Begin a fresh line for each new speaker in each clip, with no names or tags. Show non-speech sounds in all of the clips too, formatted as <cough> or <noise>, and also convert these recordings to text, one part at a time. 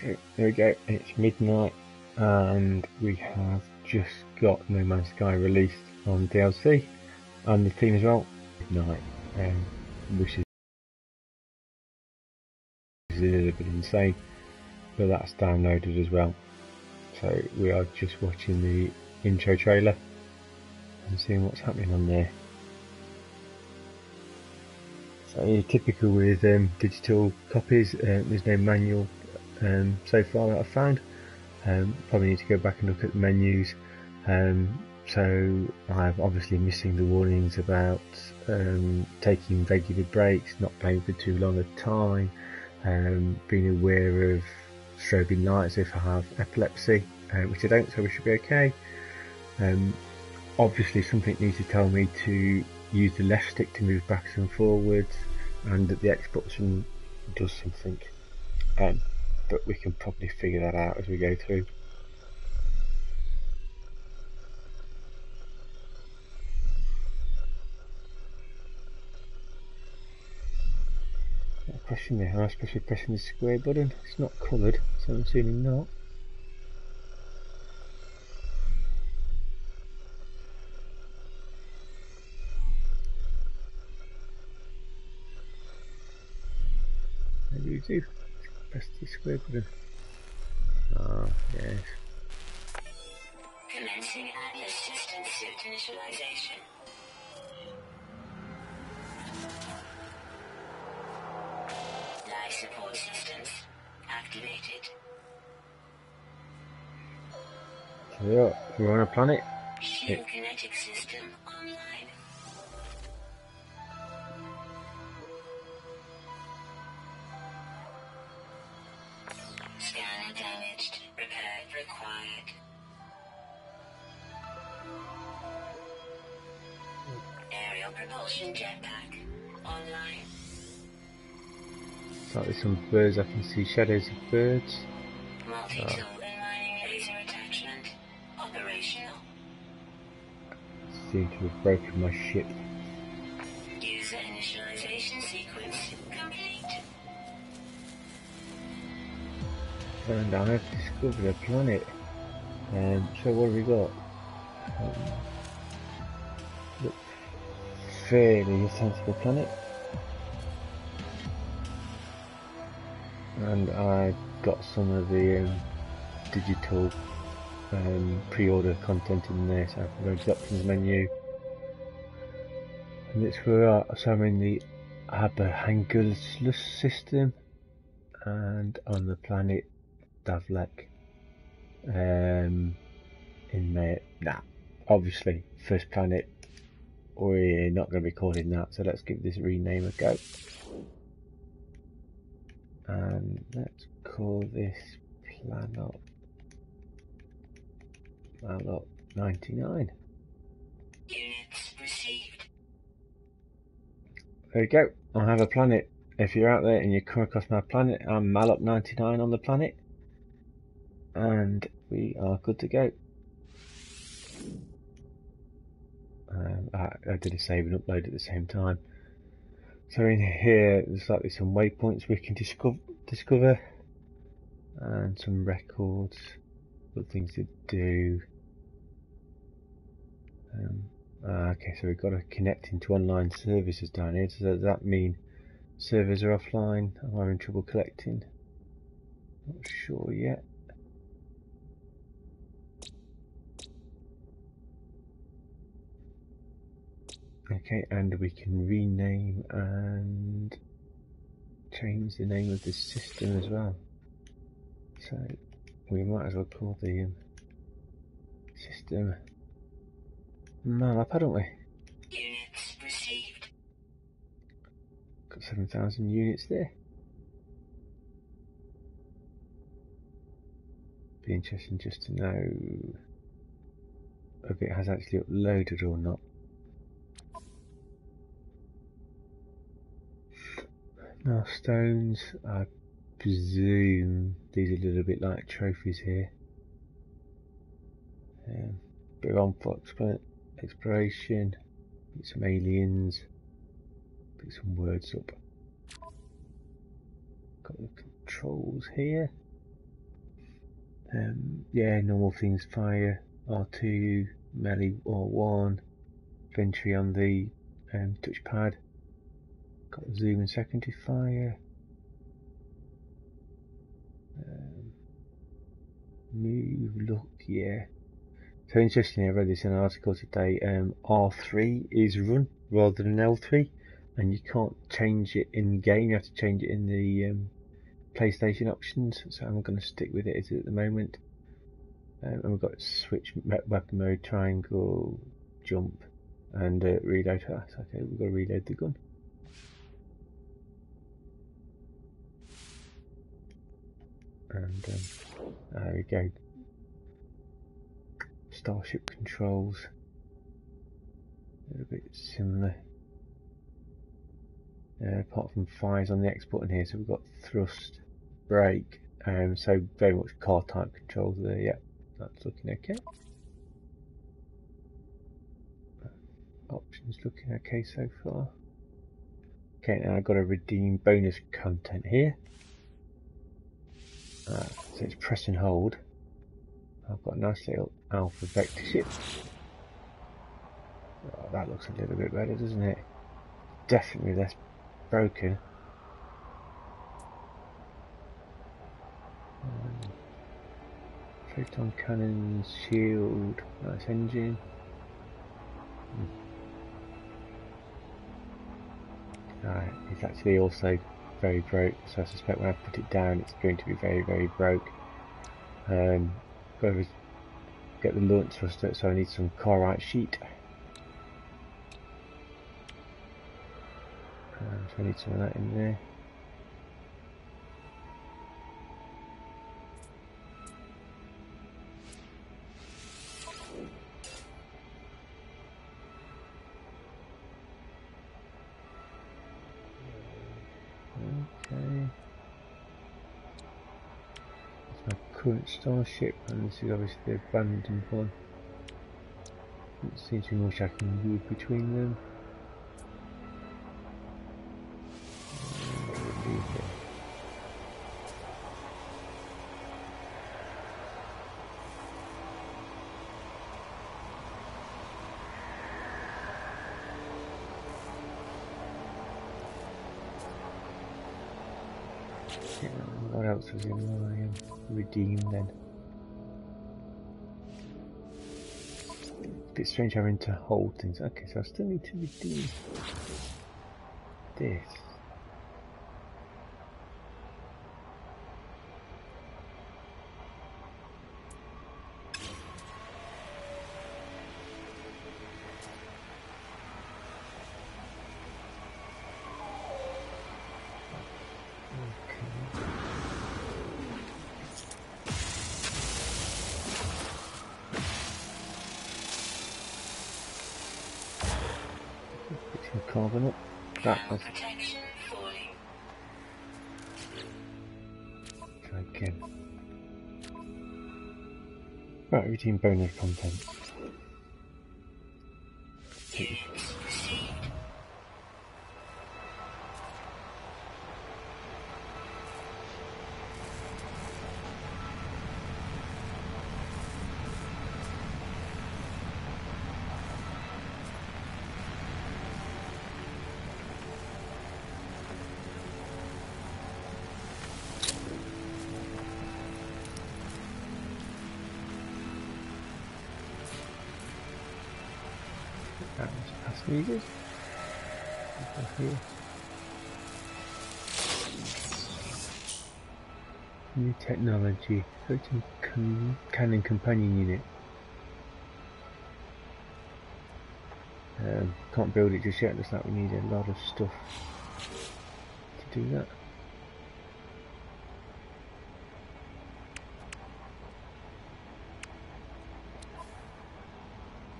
There we go. It's midnight, and we have just got No Man's Sky released on DLC, and the team as well. Midnight, um, which is a little bit insane, but that's downloaded as well. So we are just watching the intro trailer and seeing what's happening on there. So typical with um, digital copies, uh, there's no manual um, so far that I've found. Um, probably need to go back and look at the menus. Um, so I'm obviously missing the warnings about um, taking regular breaks, not playing for too long a time, um, being aware of strobing lights if I have epilepsy, uh, which I don't, so we should be okay. Um, obviously something needs to tell me to use the left stick to move backwards and forwards and that the Xbox does something. Um, but we can probably figure that out as we go through. Question there, am I supposed to be pressing the square button? It's not coloured, so I'm assuming not. Maybe do. Ah, yes.
Commencing Atlas System Suit Initialization. Life support systems activated.
So yeah, we're on a planet.
System damaged. Repair required. Aerial propulsion jetpack online.
Like there's some birds, I can see shadows of birds.
Multi-tool and mining laser attachment operational.
Seem to have broken my ship. And I have discovered a planet. Um, so what we got? Um, fairly sensible planet. And I got some of the um, digital um, pre-order content in there, so I can go to the options menu. And it's for, uh, so I'm in the Aberhangelslus system, and on the planet Davlek. Um, in May, nah, obviously, first planet, we're not going to be calling that, so let's give this rename a go. And let's call this planet Malop 99.
Units received.
There you go. I have a planet. If you're out there and you come across my planet, I'm Malop99 on the planet. And we are good to go. Um, I, I did a save and upload at the same time. So in here, there's likely some waypoints we can discover, discover and some records, good things to do. Um, ah, okay, so we've got to connect into online services down here. So does that mean servers are offline? Am I in trouble collecting? Not sure yet. Okay, and we can rename and change the name of the system as well. So we might as well call the um, system Malap, hadn't we?
Units received.
Got 7,000 units there. Be interesting just to know if it has actually uploaded or not. Now stones, I presume these are a little bit like trophies here. Um, bit of on for exploration, get some aliens, pick some words up. Got the controls here. Um, yeah, normal things, fire, R2, melee R1, entry on the um, touchpad, got zoom and secondary fire, um, move, look, yeah. So interesting, I read this in an article today, um, R3 is run rather than L3, and you can't change it in game, you have to change it in the um, PlayStation options, so I'm going to stick with it as at the moment. Um, and we've got switch weapon mode, triangle, jump, and uh, reload. Ah, it's okay, we've got to reload the gun. And um, there we go. Starship controls. A little bit similar. Uh, apart from fires on the X button here, so we've got thrust, brake, um, so very much car type controls there. Yeah, that's looking okay. Options looking okay so far. Okay, now I've got to redeem bonus content here. Uh, so it's press and hold. I've got a nice little alpha vector ship. Oh, that looks a little bit better, doesn't it? Definitely less broken. Photon cannon, shield, nice engine. Right, it's actually also very broke, so I suspect when I put it down it's going to be very, very broke. Um, got to get the launch thruster, so I need some carite sheet. Um, so I need some of that in there. Starship, and this is obviously the abandoned one. Doesn't seem to be much I can move between them. Redeem then? Bit strange having to hold things. Okay, so I still need to redeem this. 18 bonus content. Here. New technology. Con- cannon companion unit. Um, can't build it just yet. Looks like we need a lot of stuff to do that.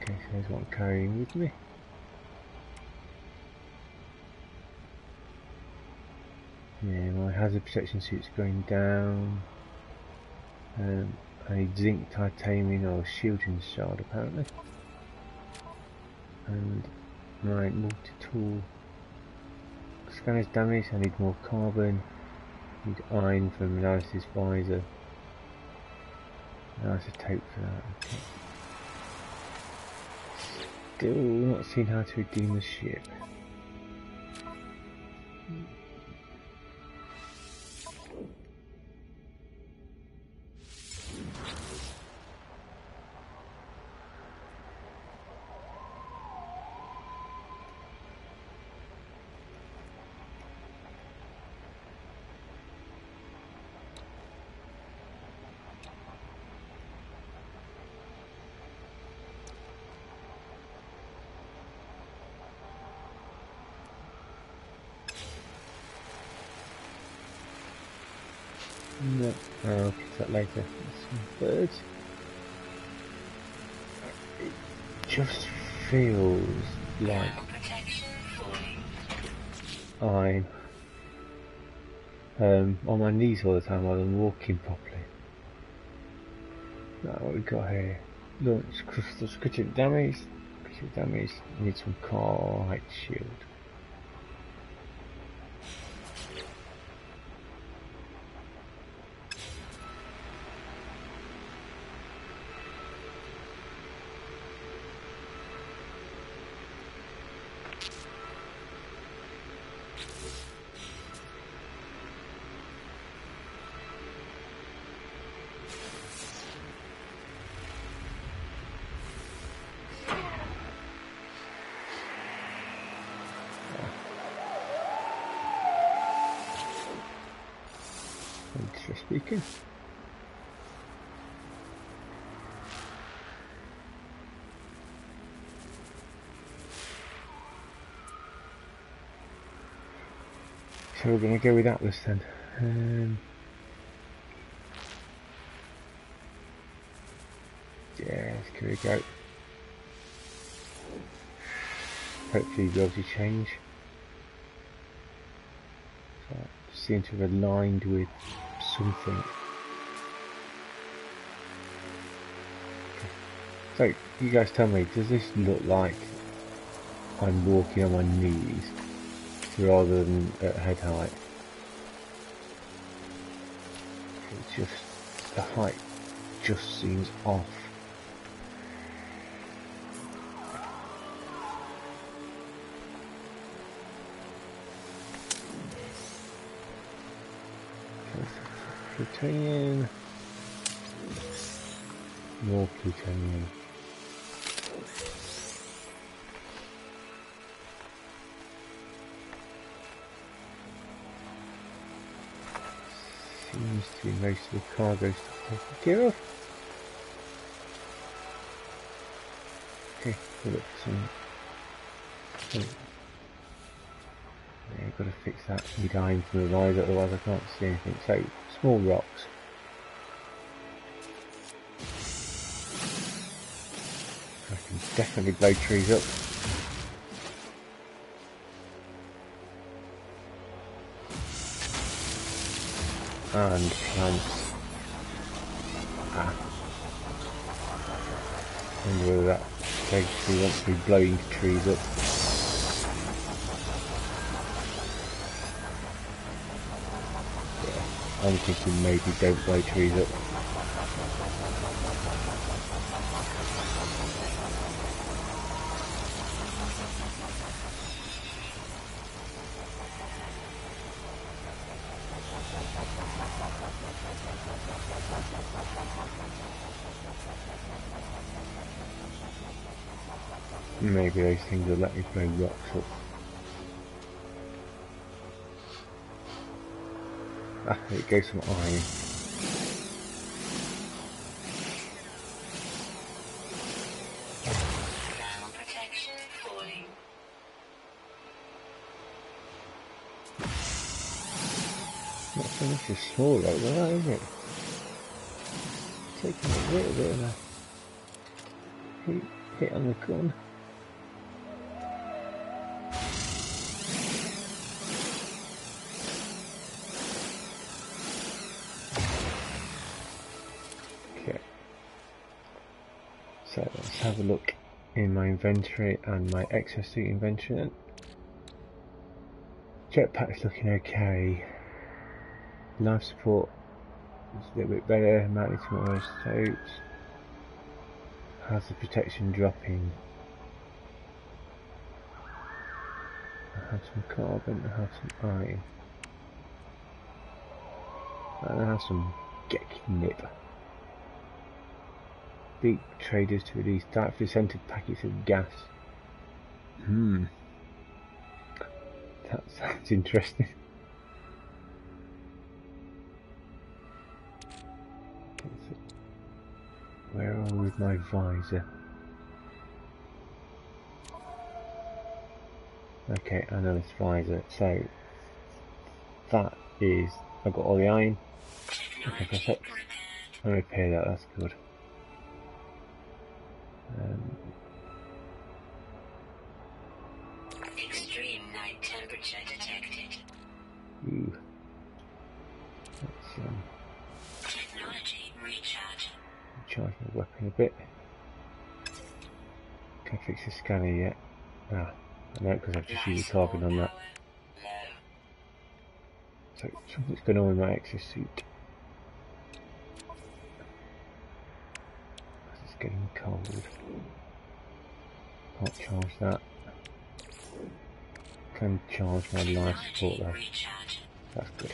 Okay, so here's what I'm carrying with me. Yeah, my hazard protection suit's going down. Um, I need zinc titanium or shielding shard apparently. And my multi-tool scanner's damaged, I need more carbon. Need iron from analysis visor. No, it's a tape for that. Okay. Still not seen how to redeem the ship. All the time while I'm walking properly. Now what we got here? Launch crystals, critical damage. Critical damage. Need some kite shield. So we're going to go with Atlas then. Um, yeah, let's go. Hopefully be change. So, seem to have aligned with something. So, you guys tell me, does this look like I'm walking on my knees rather than at head height? It's just, the height just seems off. Plutonium. More plutonium. Be most of the cargo stuff taken care of. Okay, we'll look for some. some yeah, got to fix that behind from the rise, otherwise I can't see anything. So, small rocks. I can definitely blow trees up. And plants. Ah. wonder whether that actually wants to be blowing trees up. Yeah, I'm thinking maybe don't blow trees up. Maybe those things will let me blow rocks up. Ah, there goes some iron. Not so much a small rock, though, that, is it? Taking a little bit of a hit, hit on the gun. Inventory and my exosuit inventory then. Jetpack's looking okay. Life support It's a little bit better. Of those totes. How's the protection dropping? I have some carbon, I have some iron. And I have some Gek nip. Beat traders to release darkly scented packets of gas. Hmm. That sounds interesting. Where are we with my visor? Okay, I know this visor. So that is I've got all the iron. Okay, perfect. I repair that, that's good. Um,
Extreme night temperature detected.
ooh. Let's um,
Technology recharge.
charge my weapon a bit. Can't fix the scanner yet? Ah, I know because I've just used the carbon on that. So something's going on with my exosuit. Getting cold. Can't charge that. Can charge my life support though. That's good.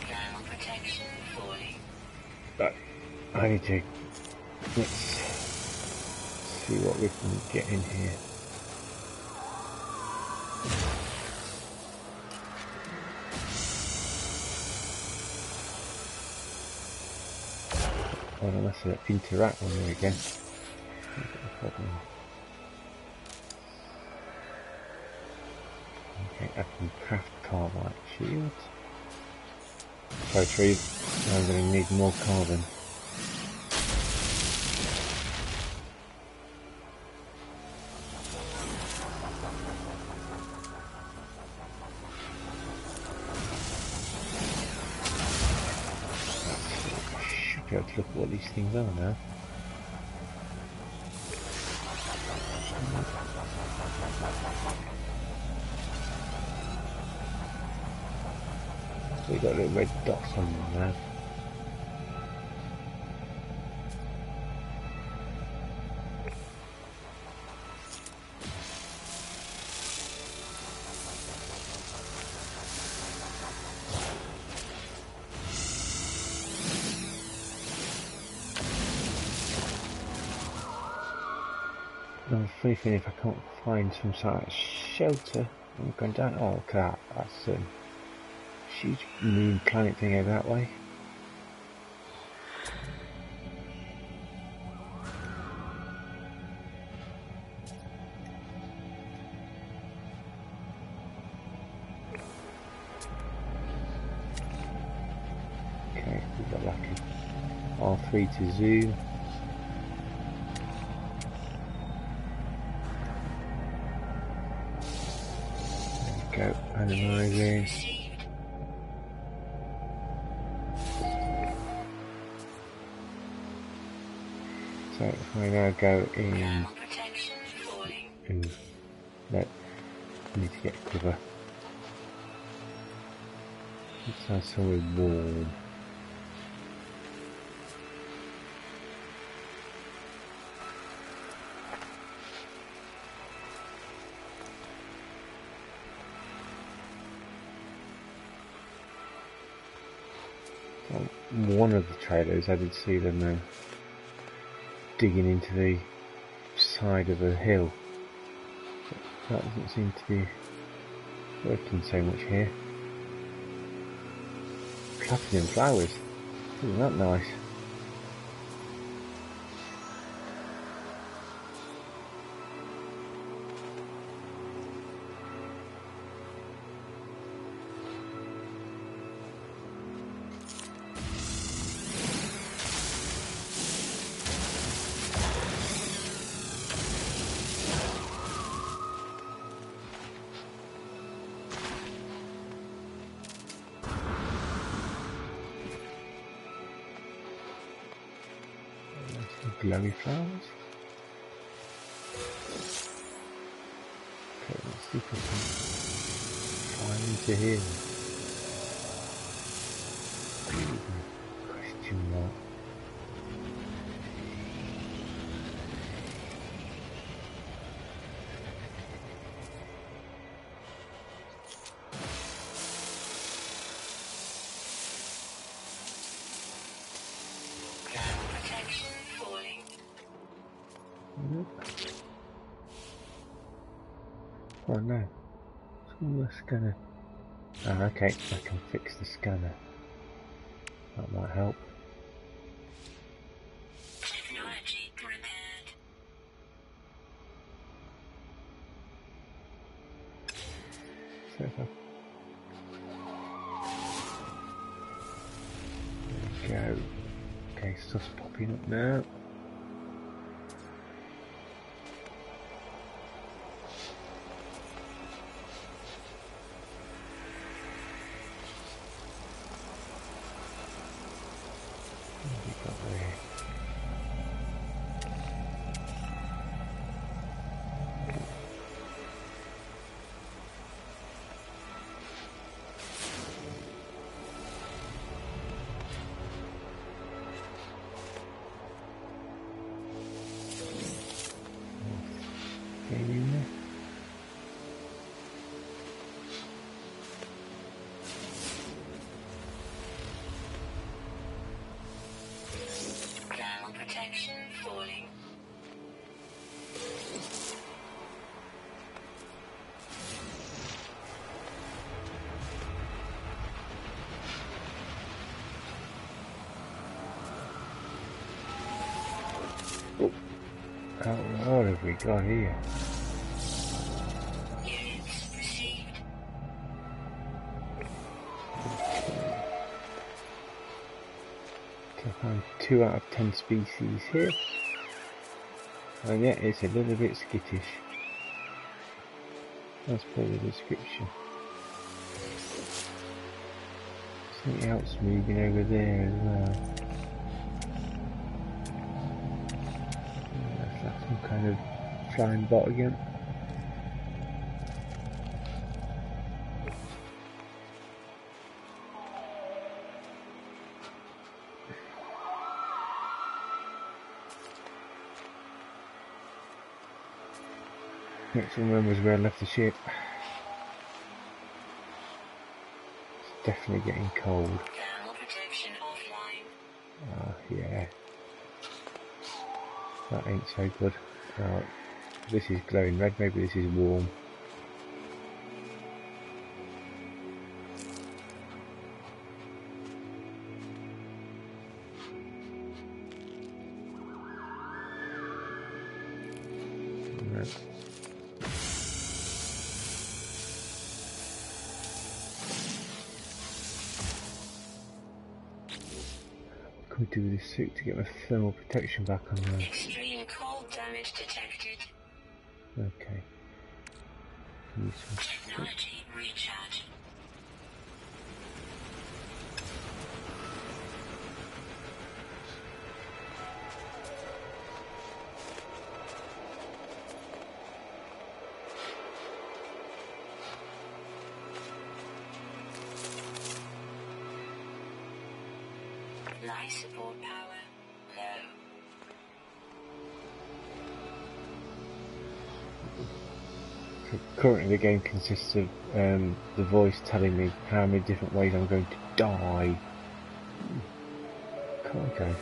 Thermal protection falling.
But I need to let's see what we can get in here. No, that's an interact one there again. Okay, I can craft carbide shields. So trees, I'm going to need more carbon. Are now. Funny thing if I can't find some sort of shelter, I'm going down. Oh, look at that. That's um, huge moon planet thing over that way. Okay, we got lucky. R3 to zoom. Go in and no, I need to get cover. It sounds somewhere warm. One of the trailers, I did see them uh, digging into the side of a hill. But that doesn't seem to be working so much here. Platinum flowers. Isn't that nice? Glowy flowers. Okay, let's see if we can fly into here. Scanner. Ah, okay, I can fix the scanner. That might help. Oh, what have we got here? I found two out of ten species here. And yet it's a little bit skittish. That's per the description. Something else moving over there as well. That's like kind of flying bot again. Next one remembers where I left the ship. It's definitely getting cold. Ah, yeah. That ain't so good. Right. This is glowing red, maybe this is warm. Do with this suit to get my thermal protection back on there? Currently the game consists of um, the voice telling me how many different ways I'm going to die. Can't go.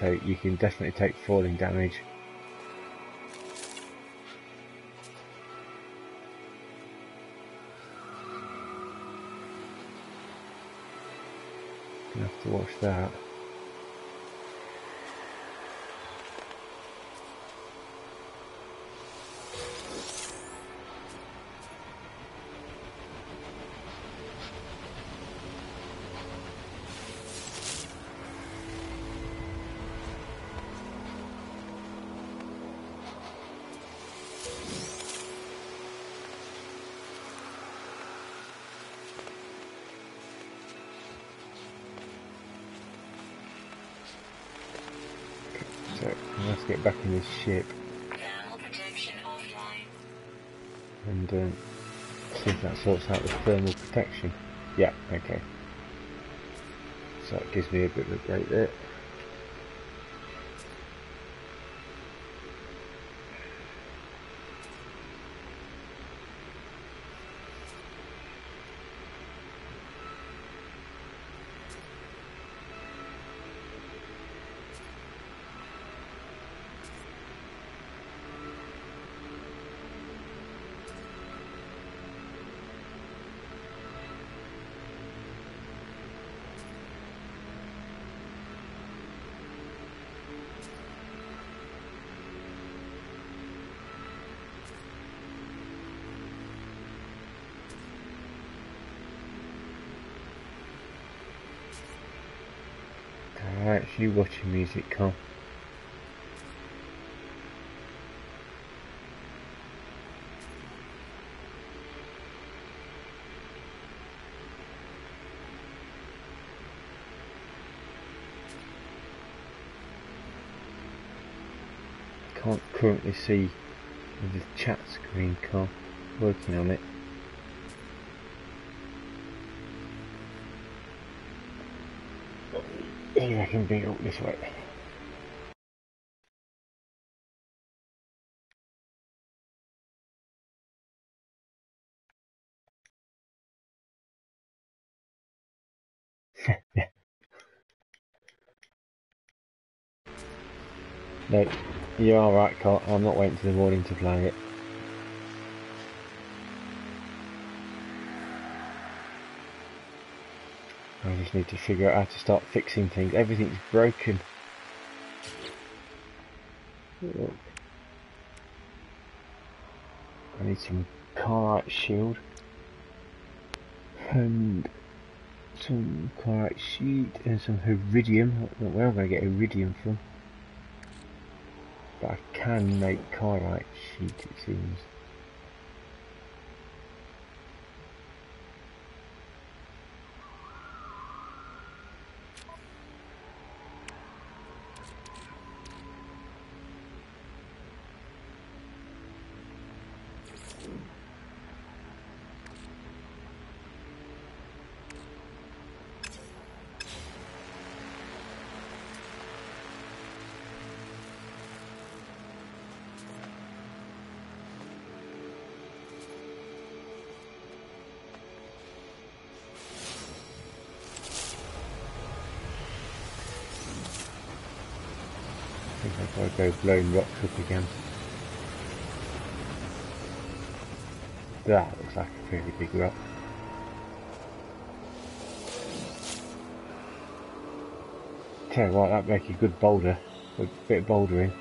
So you can definitely take falling damage. Have to watch that. Ship
Thermal protection offline.
and um, see if that sorts out the thermal protection. Yeah, okay. So that gives me a bit of a break there. You watching music, Carl? Can't currently see the chat screen, Carl. Working on it. Can it up this way. <laughs> no, you're alright, Carl. I'm not waiting till the morning to play it. I just need to figure out how to start fixing things. Everything's broken. Look. I need some carite shield and some carite sheet and some iridium. I don't know where I'm going to get iridium from. But I can make carite sheet it seems. Go blowing rocks up again. That looks like a pretty big rock. Tell you what, that'd make a good boulder. A bit of bouldering.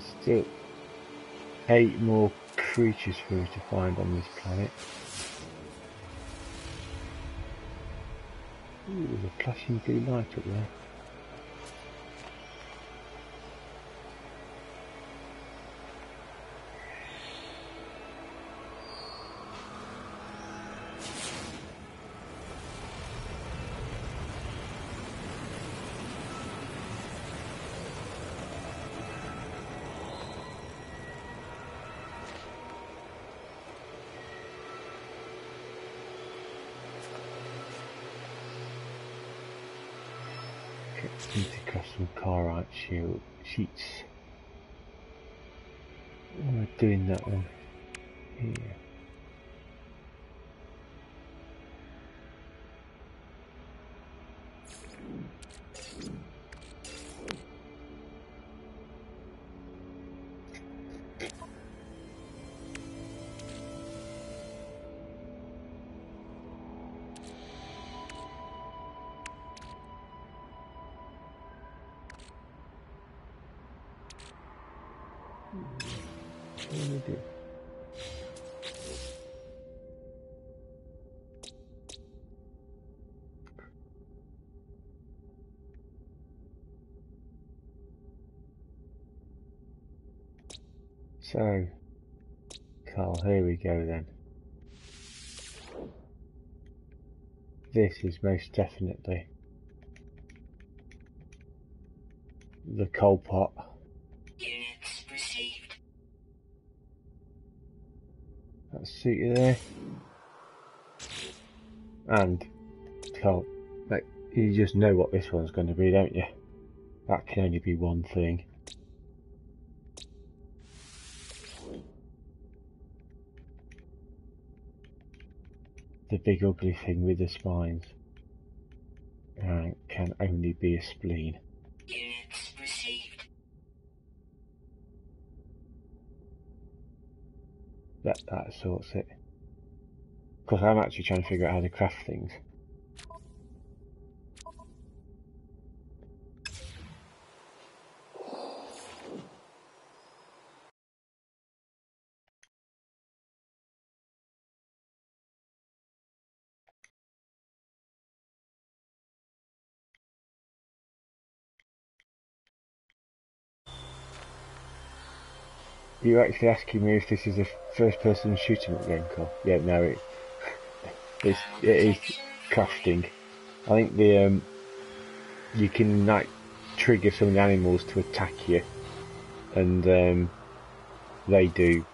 Still eight more creatures for us to find on this planet. Ooh, there's a flashing blue light up there. So, Carl, here we go then. This is most definitely the coal pot.
Units received.
That suit you there. And, Carl, like, you just know what this one's going to be, don't you? That can only be one thing. The big ugly thing with the spines. Can only be a spleen.
Units received.
That that sorts it. Because I'm actually trying to figure out how to craft things. You're actually asking me if this is a first-person shooting game, Cole? Yeah, no, it, <laughs> it's, it is crafting. I think the um, you can like trigger some of the animals to attack you, and um, they do.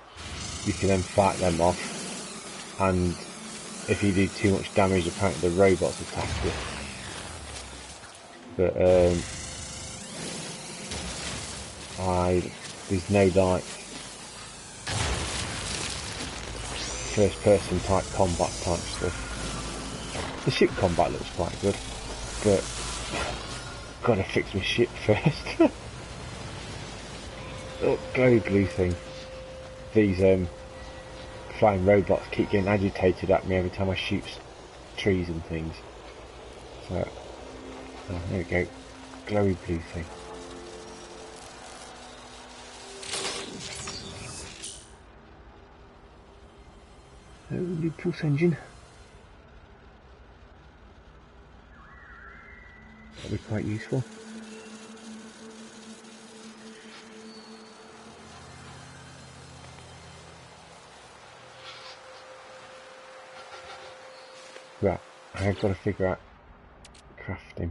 You can then fight them off, and if you do too much damage, apparently the robots attack you. But um, I there's no like first person type combat type stuff. The ship combat looks quite good, but gotta fix my ship <laughs> first. oh, glowy glue thing. These um, flying robots keep getting agitated at me every time I shoot trees and things. So, oh, there we go. Glowy blue thing. New pulse engine. That'll be quite useful. Right, I've got to figure out crafting.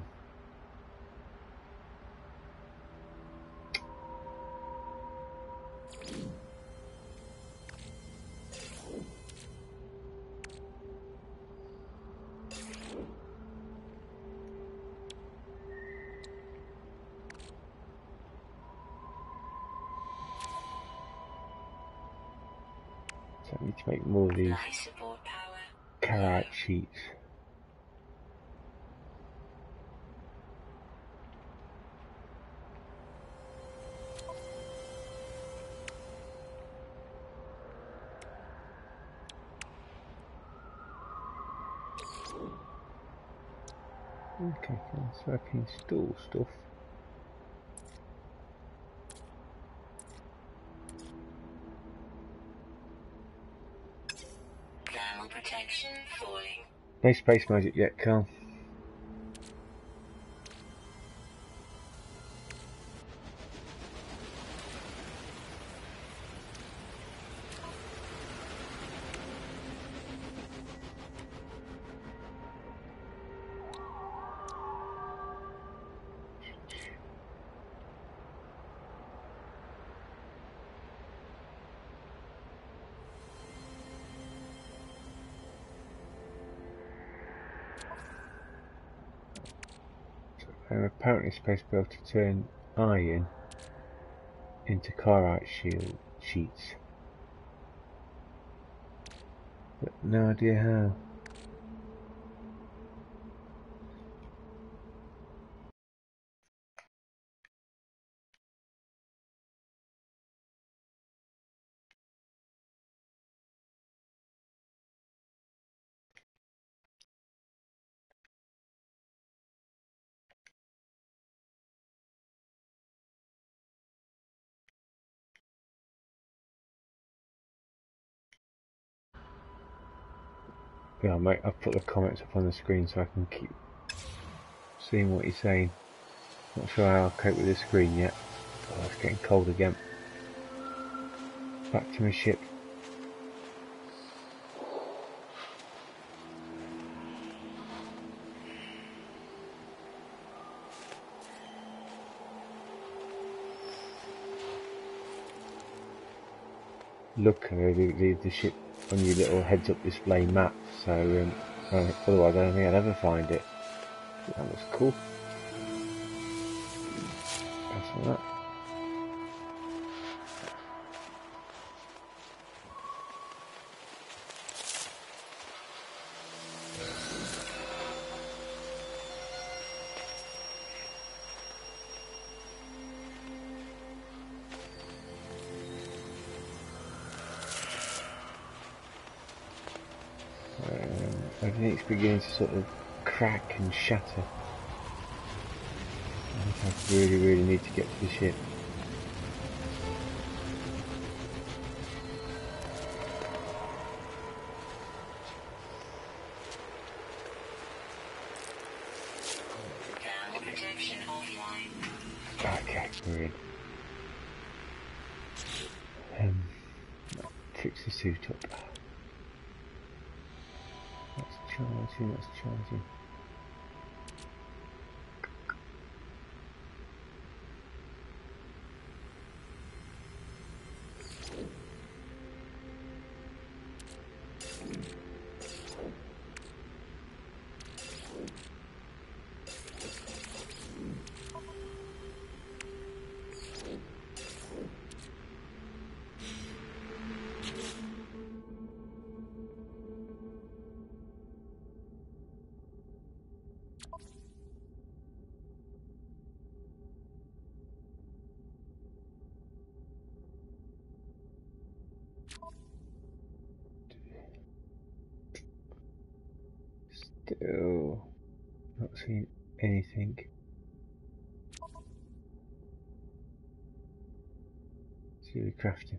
So I can install stuff.
Thermal protection falling.
No space magic yet, Carl. Supposed to be able to turn iron into chlorite shield sheets. But no idea how. Yeah, mate, I've put the comments up on the screen so I can keep seeing what he's saying. Not sure how I'll cope with this screen yet. Oh, it's getting cold again. Back to my ship. Luckily, they leave the ship on your little heads-up display map, so um, otherwise I don't think I'd ever find it. That was cool. That's all that. Beginning to sort of crack and shatter. I really, really need to get to the ship. Crafting.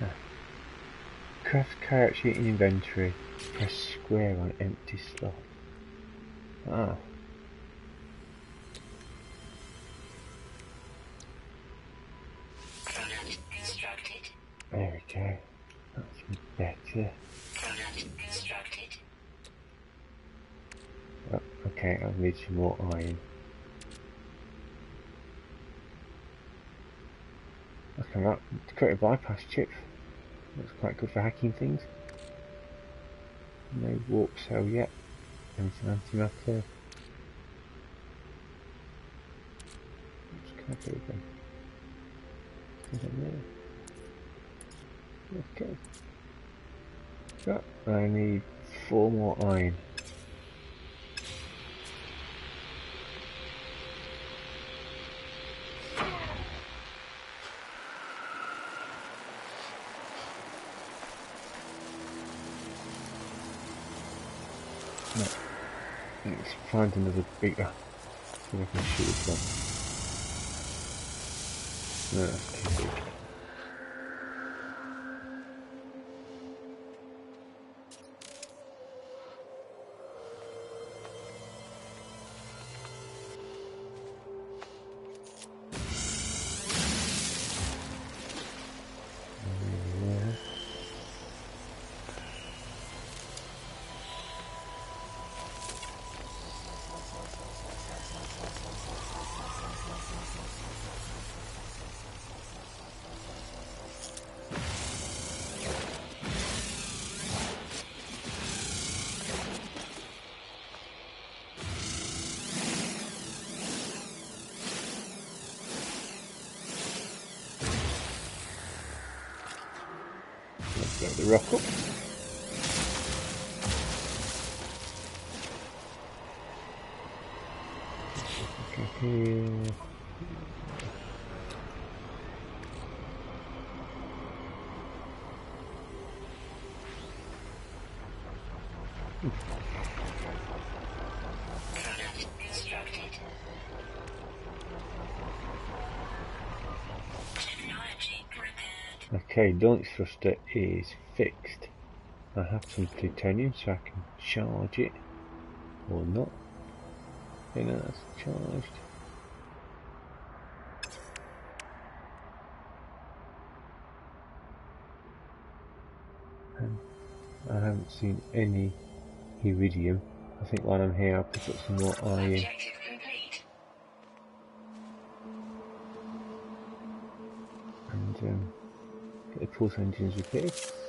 Ah. Craft sheet in inventory. Press square on empty slot. Ah. Bypass chip. Looks quite good for hacking things. No warp cell yet. And some antimatter. What's can I do. Okay. So, I need four more iron. No. Let's find another bigger. See if I can shoot this one. No, that's too big. Okay, launch thruster is fixed. I have some plutonium so I can charge it. Or not. You know, that's charged. Um, I haven't seen any iridium. I think while I'm here I'll pick up some more iron.
Objective complete.
and um, get the pulse engines repaired.
Ground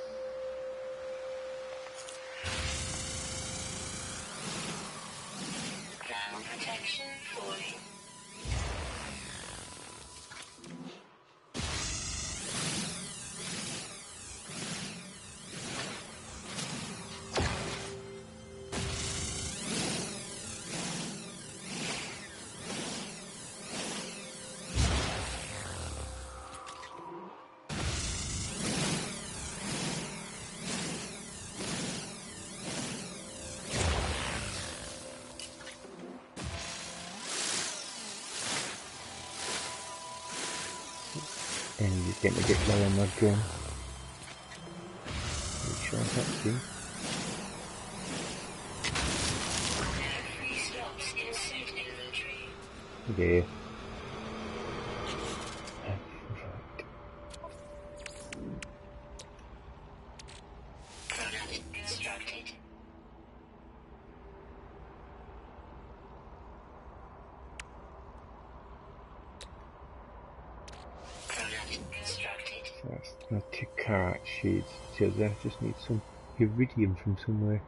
Two carite sheets. So I just need some iridium from somewhere.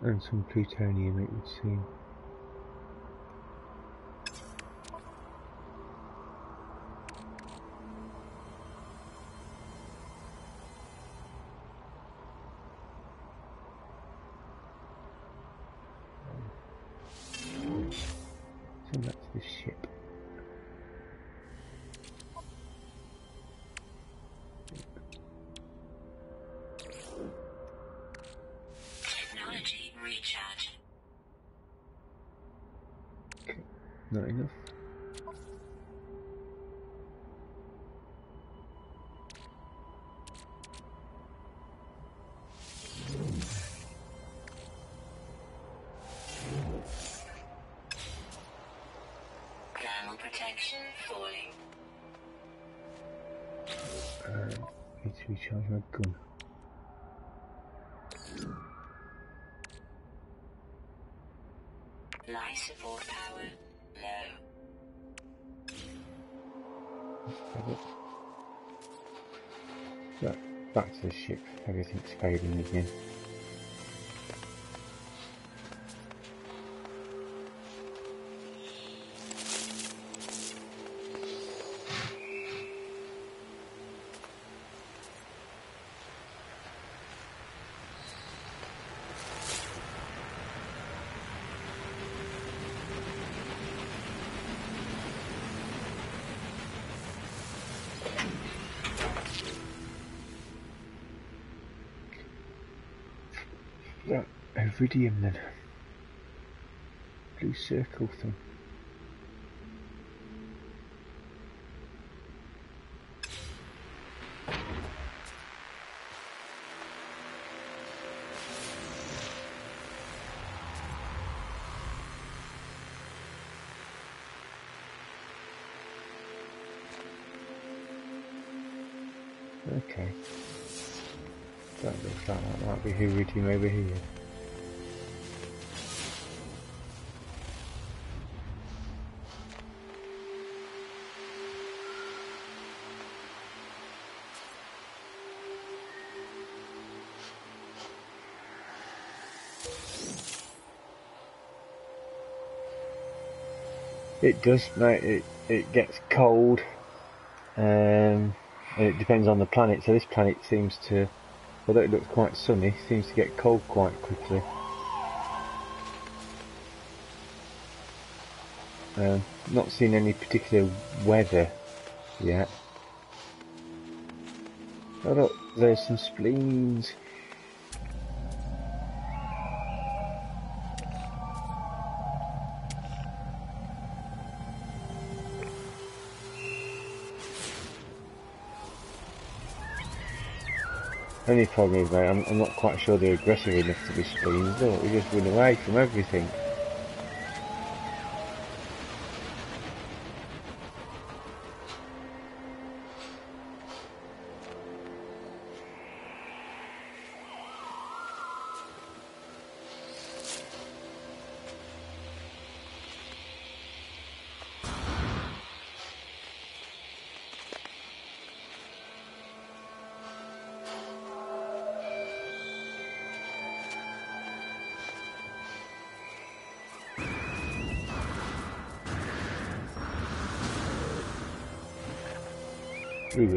And some plutonium it would seem. Iridium then. Blue circle thing. Okay. That looks like that might be iridium over here. It does, mate. It it gets cold. Um, and it depends on the planet. So this planet seems to, although it looks quite sunny, seems to get cold quite quickly. Um, not seen any particular weather yet. Oh look, there's some spleens. Only problem is, mate, I'm, I'm not quite sure they're aggressive enough to be spleens. Look, they just run away from everything.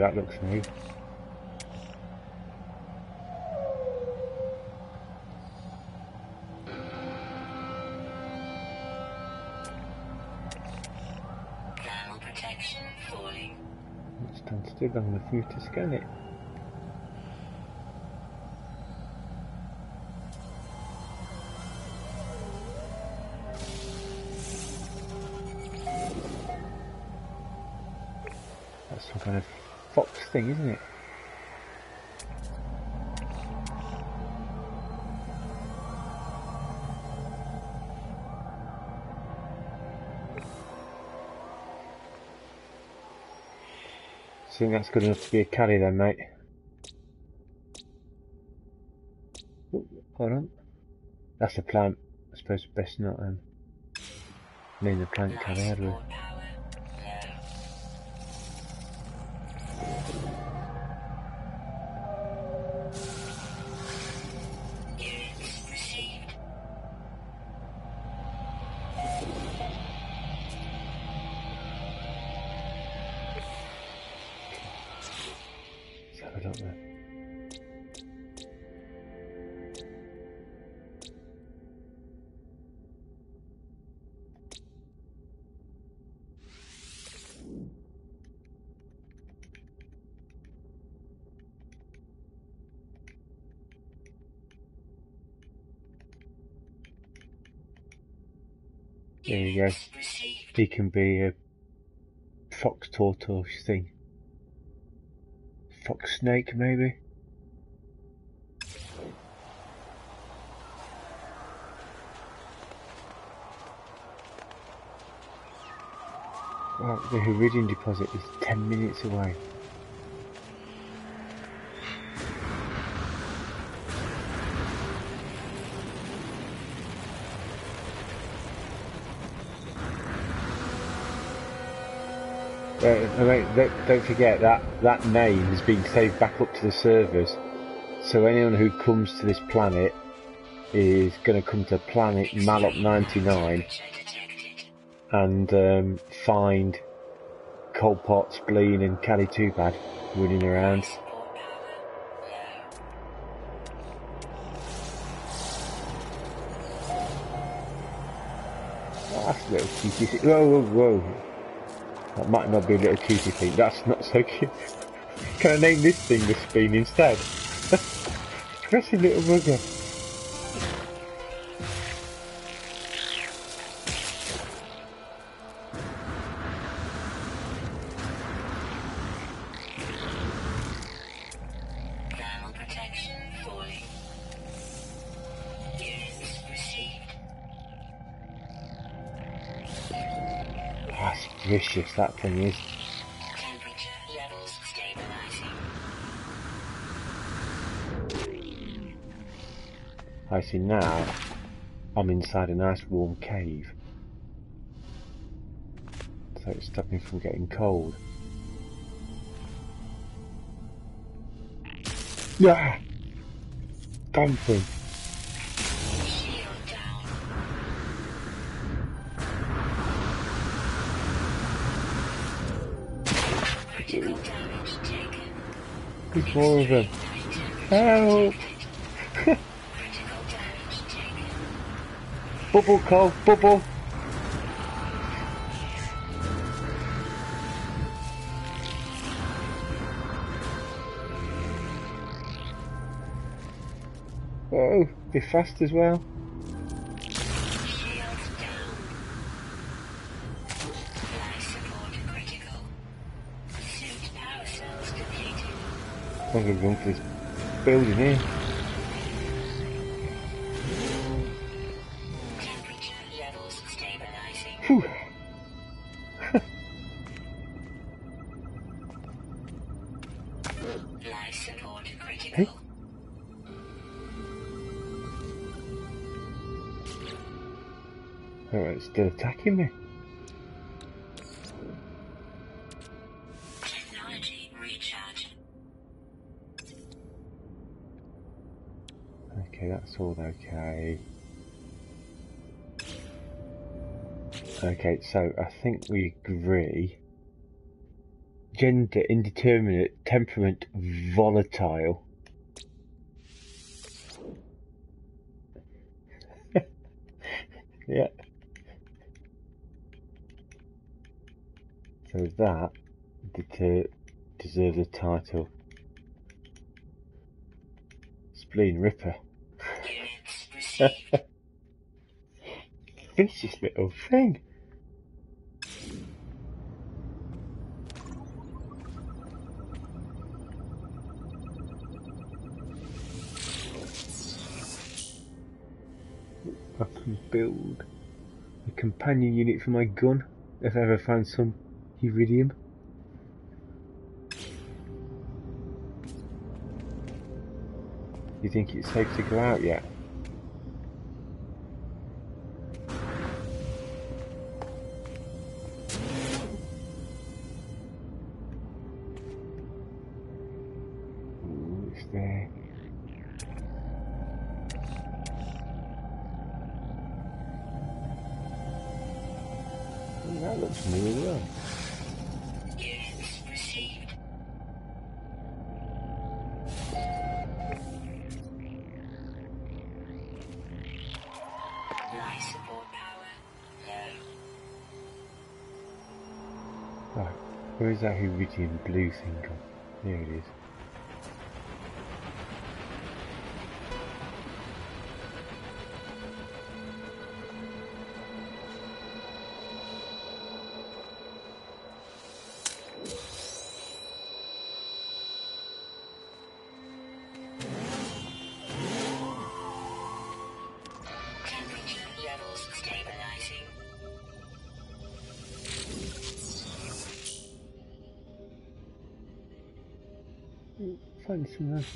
That looks new.
Protection falling.
Stand still long enough for you to scan it. Thing, isn't it? I think that's good enough to be a caddy then, mate. Hold on. That's a plant. I suppose best not um, name the plant caddy, had we? He can be a fox tortoise thing. Fox snake, maybe? Well, the Iridium deposit is 10 minutes away. Uh, don't, don't forget that that name is being saved back up to the servers. So anyone who comes to this planet is going to come to planet Malop 99 and um, find Colpot, Spleen and Caddy Tubad running around. Whoa, whoa, whoa. That might not be a little cutie thing. That's not so cute. Can I name this thing the Spleen instead? <laughs> Aggressive little bugger. That thing is. I see now I'm inside a nice warm cave. So it's stopping from getting cold. Yeah! Dumping.
Shield
more of them. Help! <laughs> Bubble, Cole, bubble! Oh, be fast as well. This building here.
Temperature levels stabilizing.
Whew.
Life support critical.
Hey. Oh, it's still attacking me. Okay. Okay, so I think we agree. Gender indeterminate, temperament volatile. <laughs> yeah. So that deter- deserves a title. Spleen Ripper. Finish this little thing. I can build a companion unit for my gun if I ever find some iridium. You think it's safe to go out yet? Iridium blue thing gone?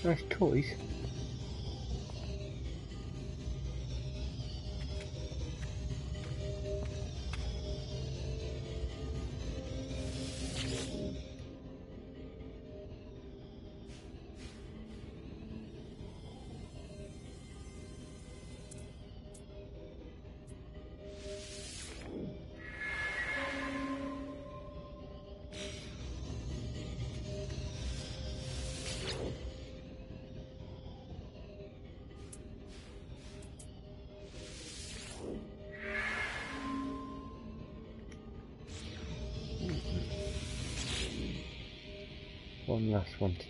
Nice, toys.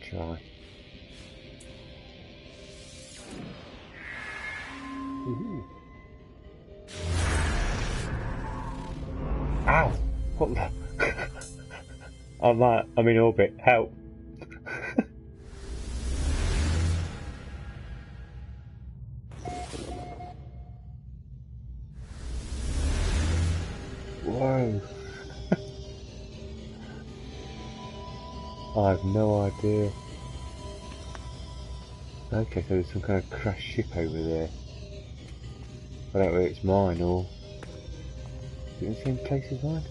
Try. Ow! What the? <laughs> I'm I'm in orbit. Help! Idea. Okay, so there's some kind of crashed ship over there. I don't know whether it's mine or... Is it in the same place as mine?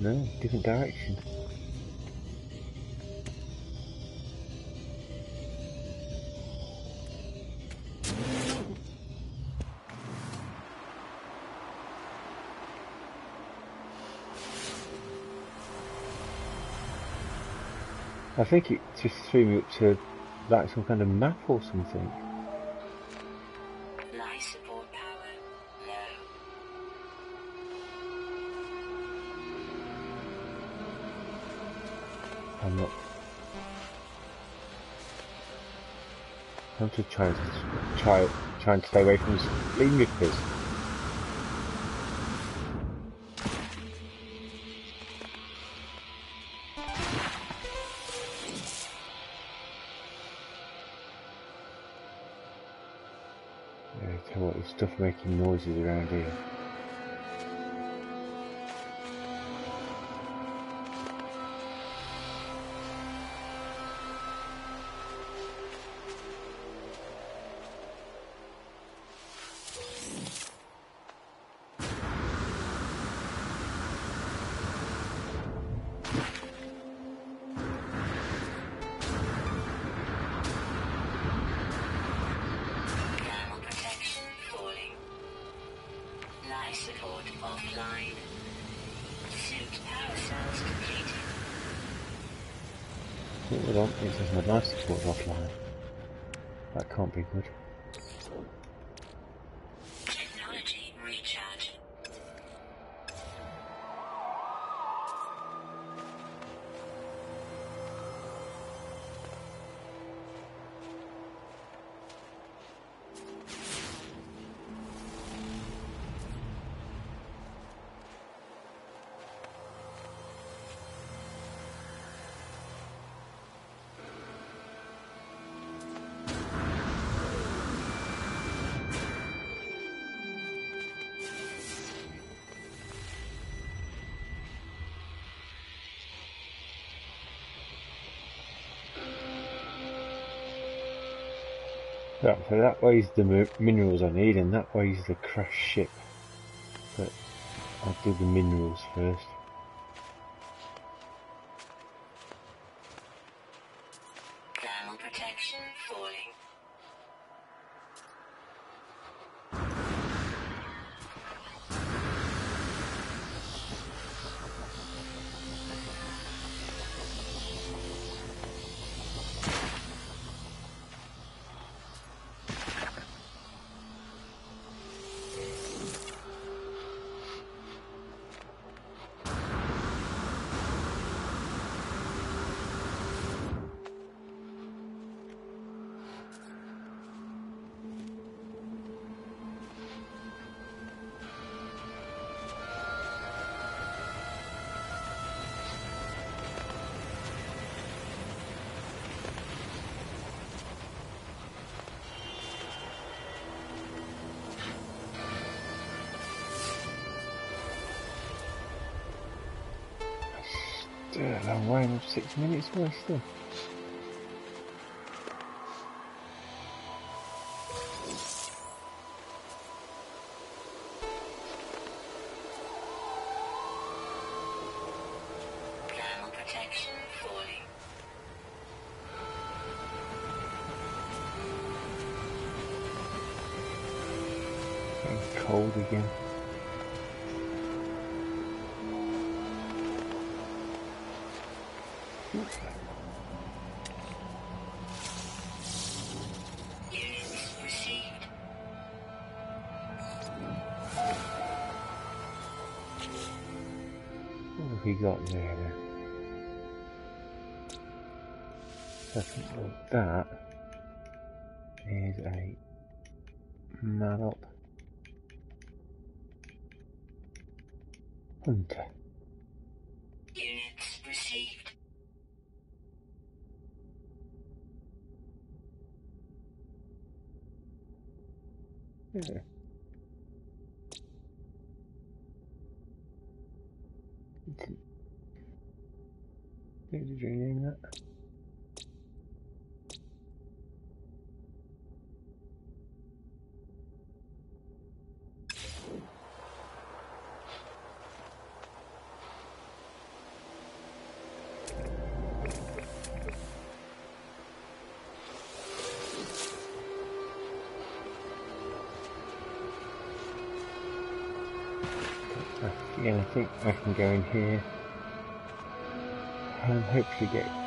No, different direction. Think it just threw me up to like some kind of map or something.
Life support power low.
I'm not. I'm just trying to try trying to stay away from spleen rippers. Making noises around here. So that way's the minerals I need, and that way's the crashed ship. But I'll do the minerals first. Six minutes. Getting cold again. Got there. Think well, that Again, I think I can go in here and hopefully get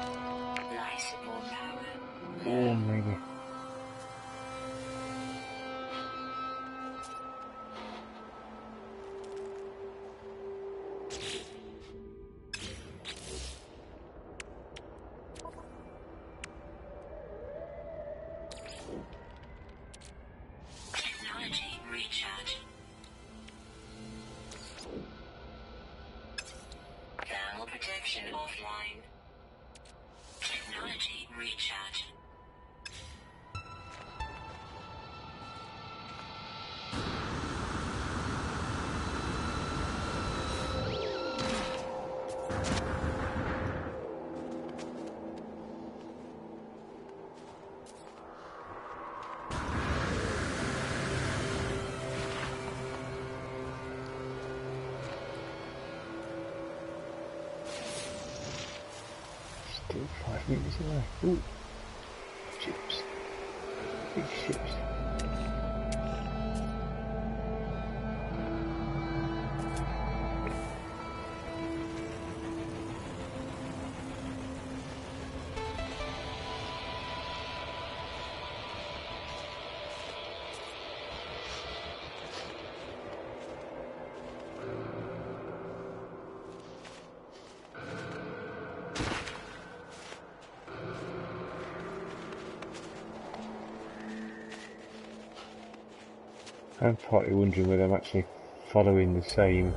I'm partly wondering whether I'm actually following the same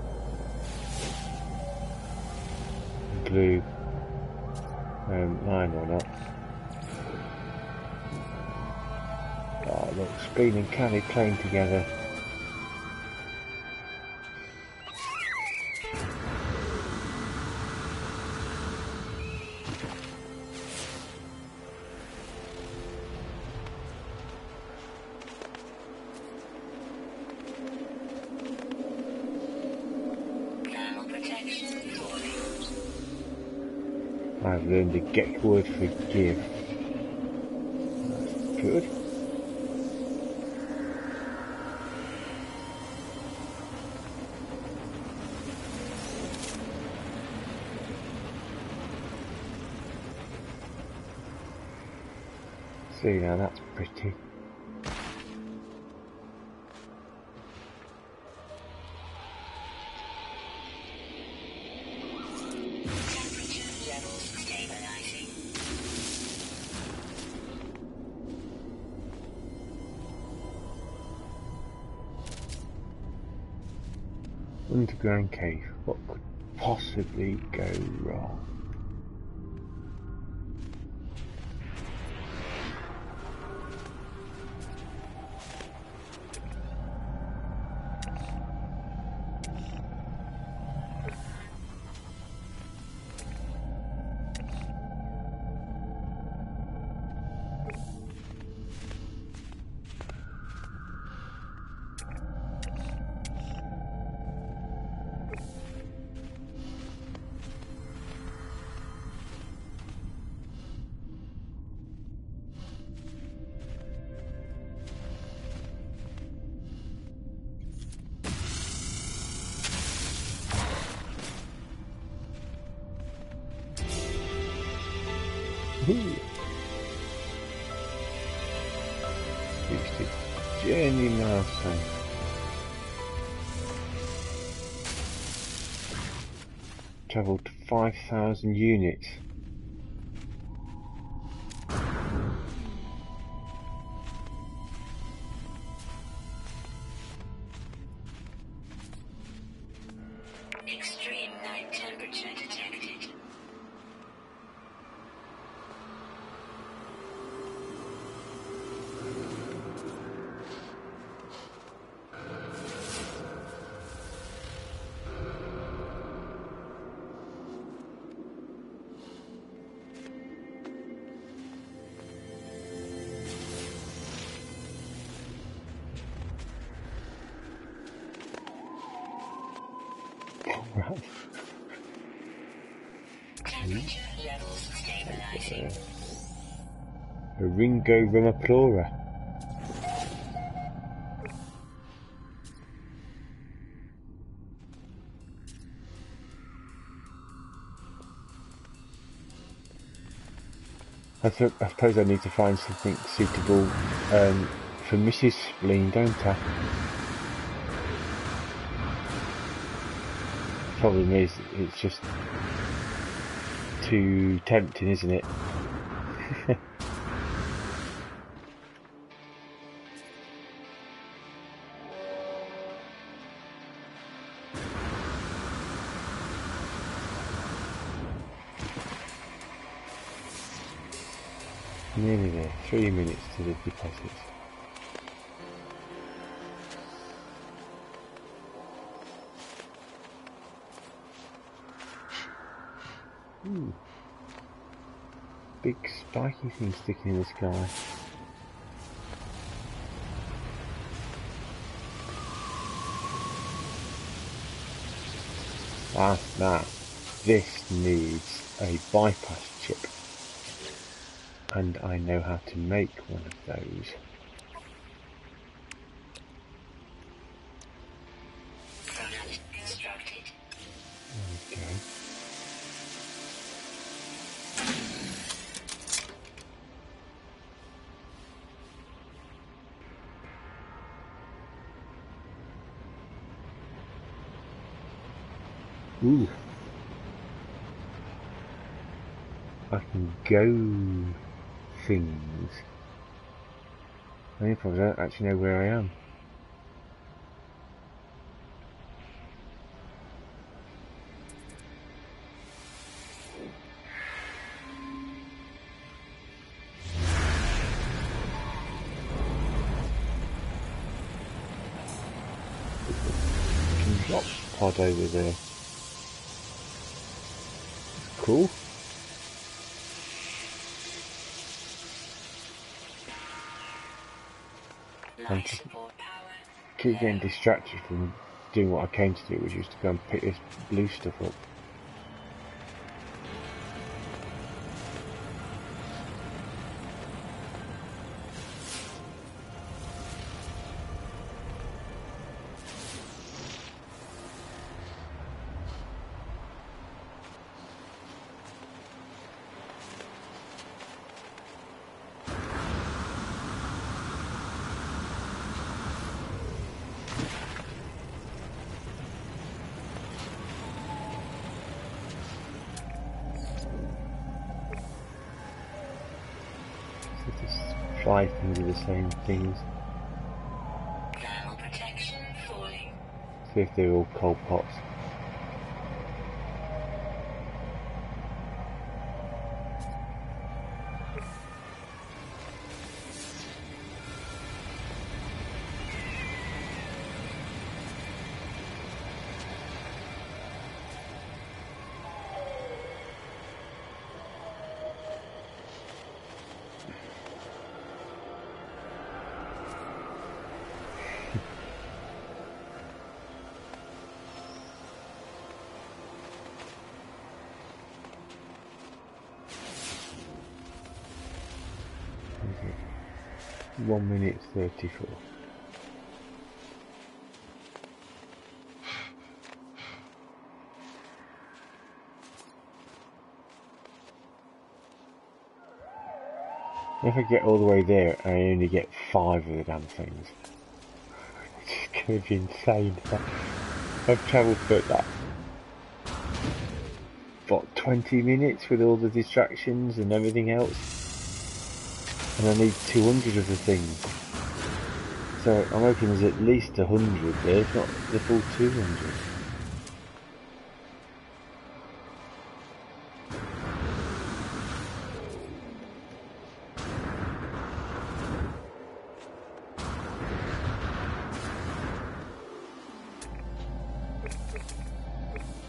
blue um, line or not. Oh look, Speed and Caddy playing together. I've the Gek word forgive. That's good. See now, that's pretty. Underground cave. What could possibly go wrong? Travelled 5,000 units. A Ringo Ramaplora. I, th- I suppose I need to find something suitable um, for Mrs. Spleen, don't I? Problem is, it's just too tempting, isn't it? <laughs> Nearly there. Three minutes to the deposit. Ooh. Big spiky thing sticking in the sky. Ah, now, this needs a bypass. And I know how to make one of those. Ooh. I can go things. Is I don't actually know where I am. Pod over there. Cool.
Life
Thank you.
support power.
Keep getting distracted from doing what I came to do, which was to go and pick this blue stuff up. Same things.
Thermal protection falling.
See if they're all cold pots. One minute thirty-four. If I get all the way there, I only get five of the damn things. <laughs> It's to be insane. I've travelled for that. What, 20 minutes with all the distractions and everything else? And I need 200 of the things. So I'm hoping there's at least 100 there, if not the full 200.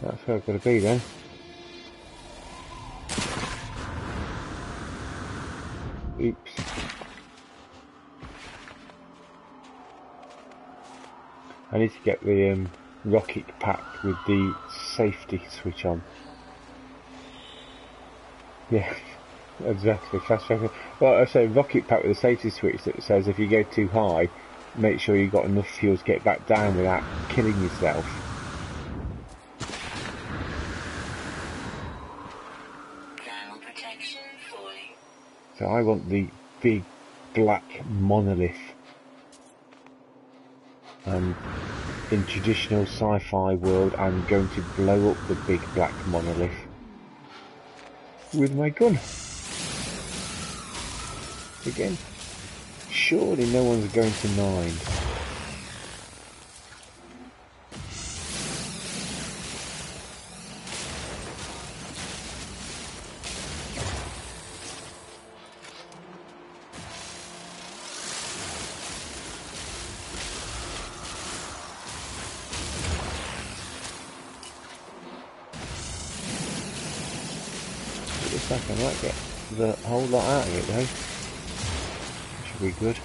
That's where I've got to be then. I need to get the um, rocket pack with the safety switch on. Yeah, <laughs> exactly. Fast travel. Well, I say rocket pack with the safety switch that says if you go too high, make sure you've got enough fuel to get back down without killing yourself.
Thermal protection falling.
So I want the big black monolith. And in traditional sci-fi world, I'm going to blow up the big black monolith with my gun. Again, surely no one's going to mind. The whole lot out of it though. Should be good.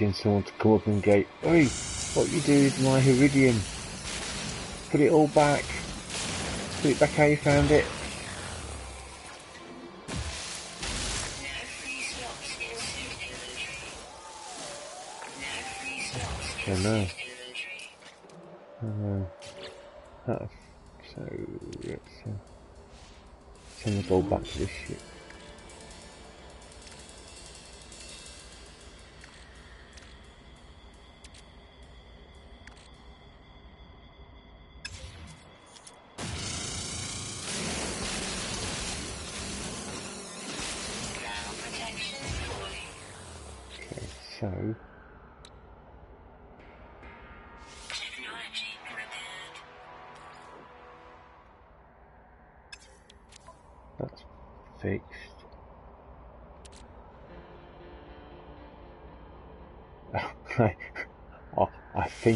Expecting someone to come up and go, Oi, what you do with my Iridium? Put it all back. Put it back how you found it. Oh, no.
suit inventory.
Uh, uh, so let's uh, send the ball back to this ship.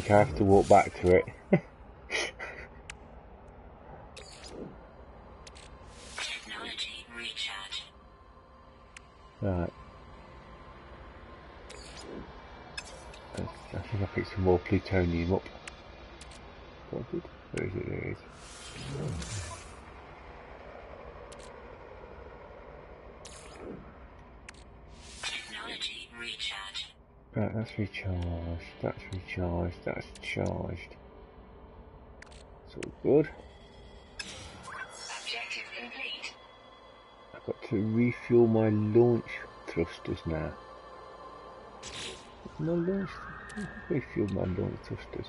Think I have to walk back to it.
Technology <laughs> recharge.
right. I think I picked some more plutonium up. Where is it? There it is.
Technology recharge.
Right, that's recharged, that's recharged, that's charged. It's all good.
Objective complete.
I've got to refuel my launch thrusters now. No launch. Refuel my launch thrusters.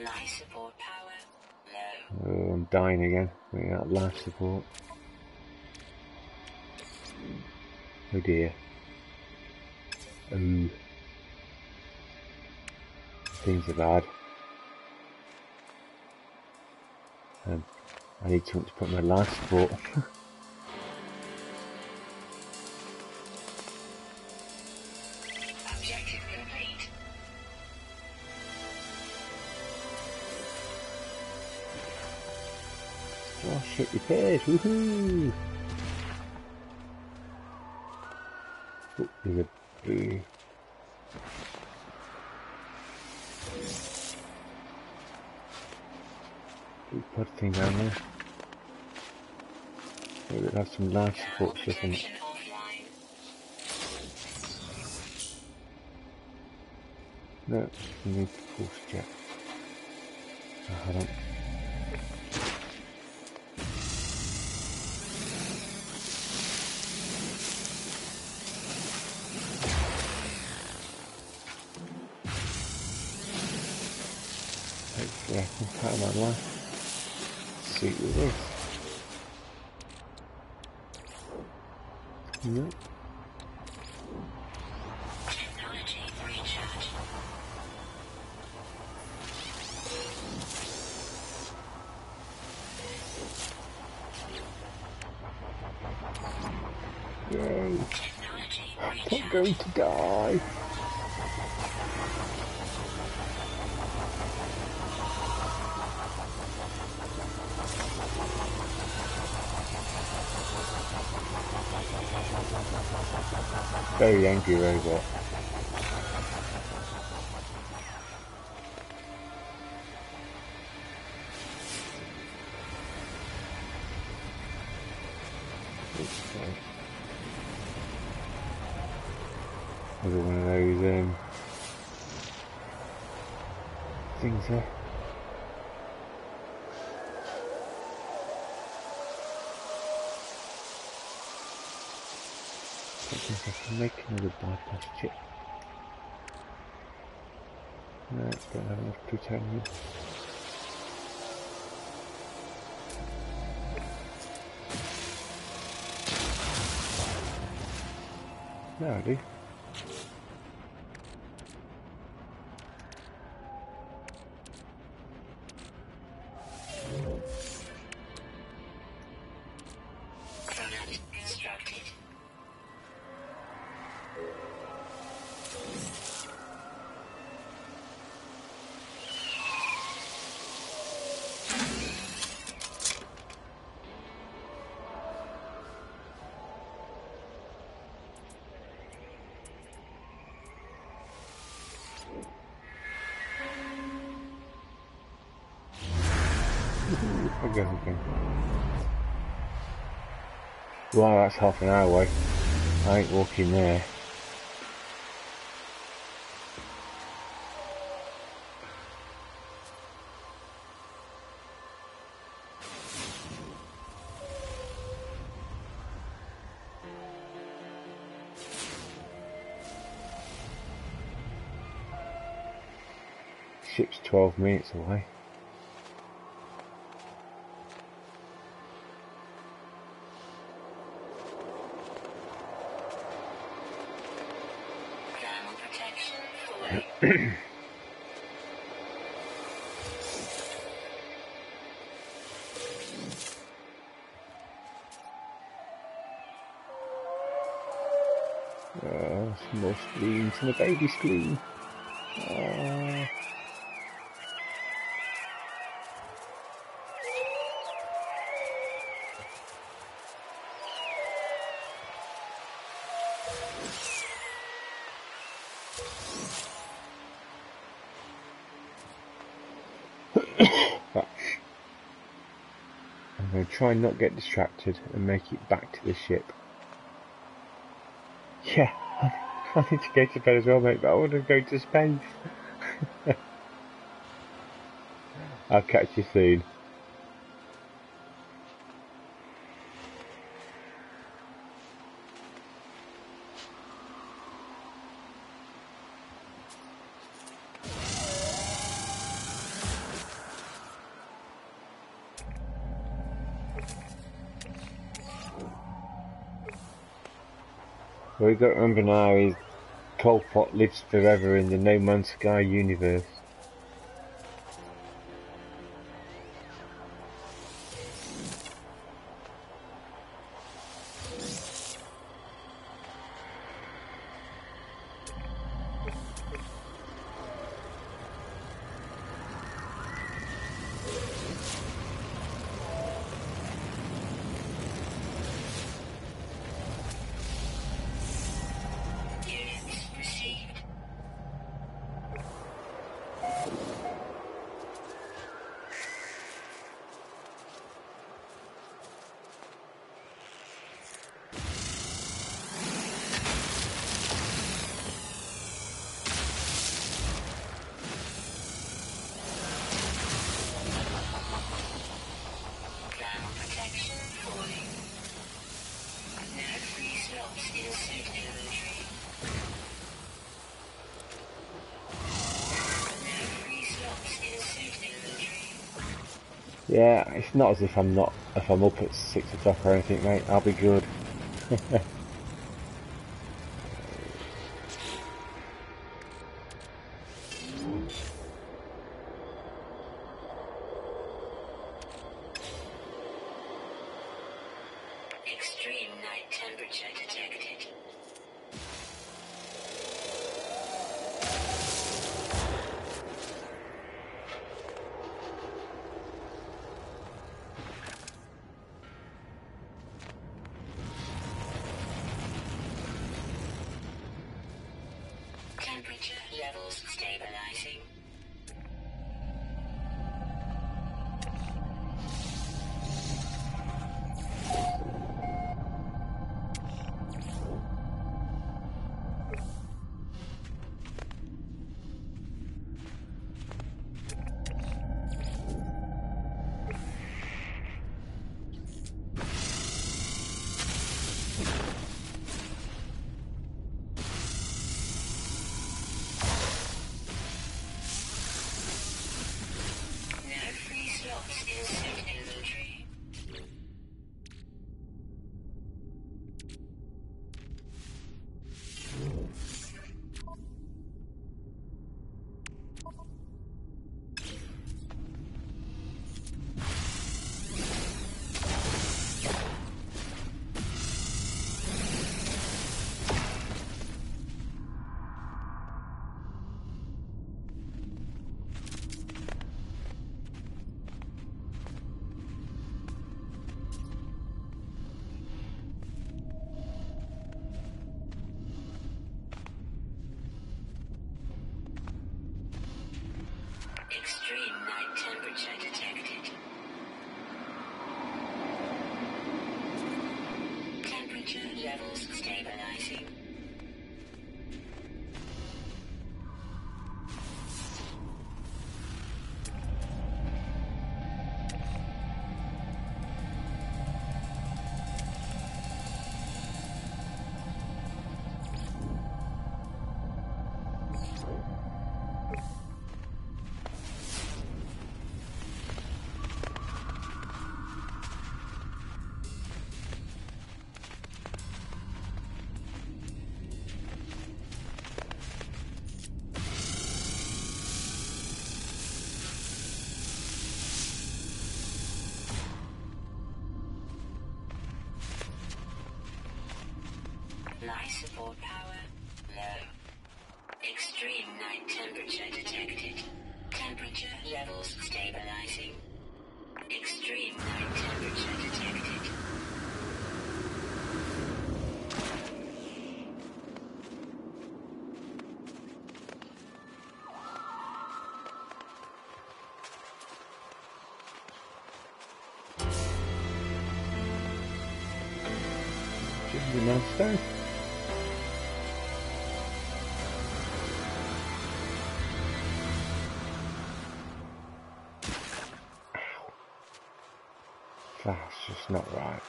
Life support power. Low.
Oh, I'm dying again. Running out of life support. Oh dear. Oh. Things are bad. Um, I need to put my life support. <laughs> Starship repaired. Woohoo! Oh, there's a. Blue pod thing down there. Maybe it'll have some life support stuff in it. No, we need the force jet. Oh, hold my life. See. Nope.
Technology recharge.
Yeah, I'm going to die. Very angry robot. Have enough plutonium. That's half an hour away. I ain't walking there. Ship's 12 minutes away. Some more screens and a baby screen. Try and not get distracted and make it back to the ship. Yeah, <laughs> I need to go to bed as well, mate, but I want to go to space. <laughs> I'll catch you soon. What we got to remember now is Coal Pot lives forever in the No Man's Sky universe. It's not as if I'm not if I'm up at six o'clock or anything, mate. I'll be good. <laughs>
Life support power low. Extreme night temperature detected. Temperature levels stabilizing. Extreme night temperature detected.
Just Just not right.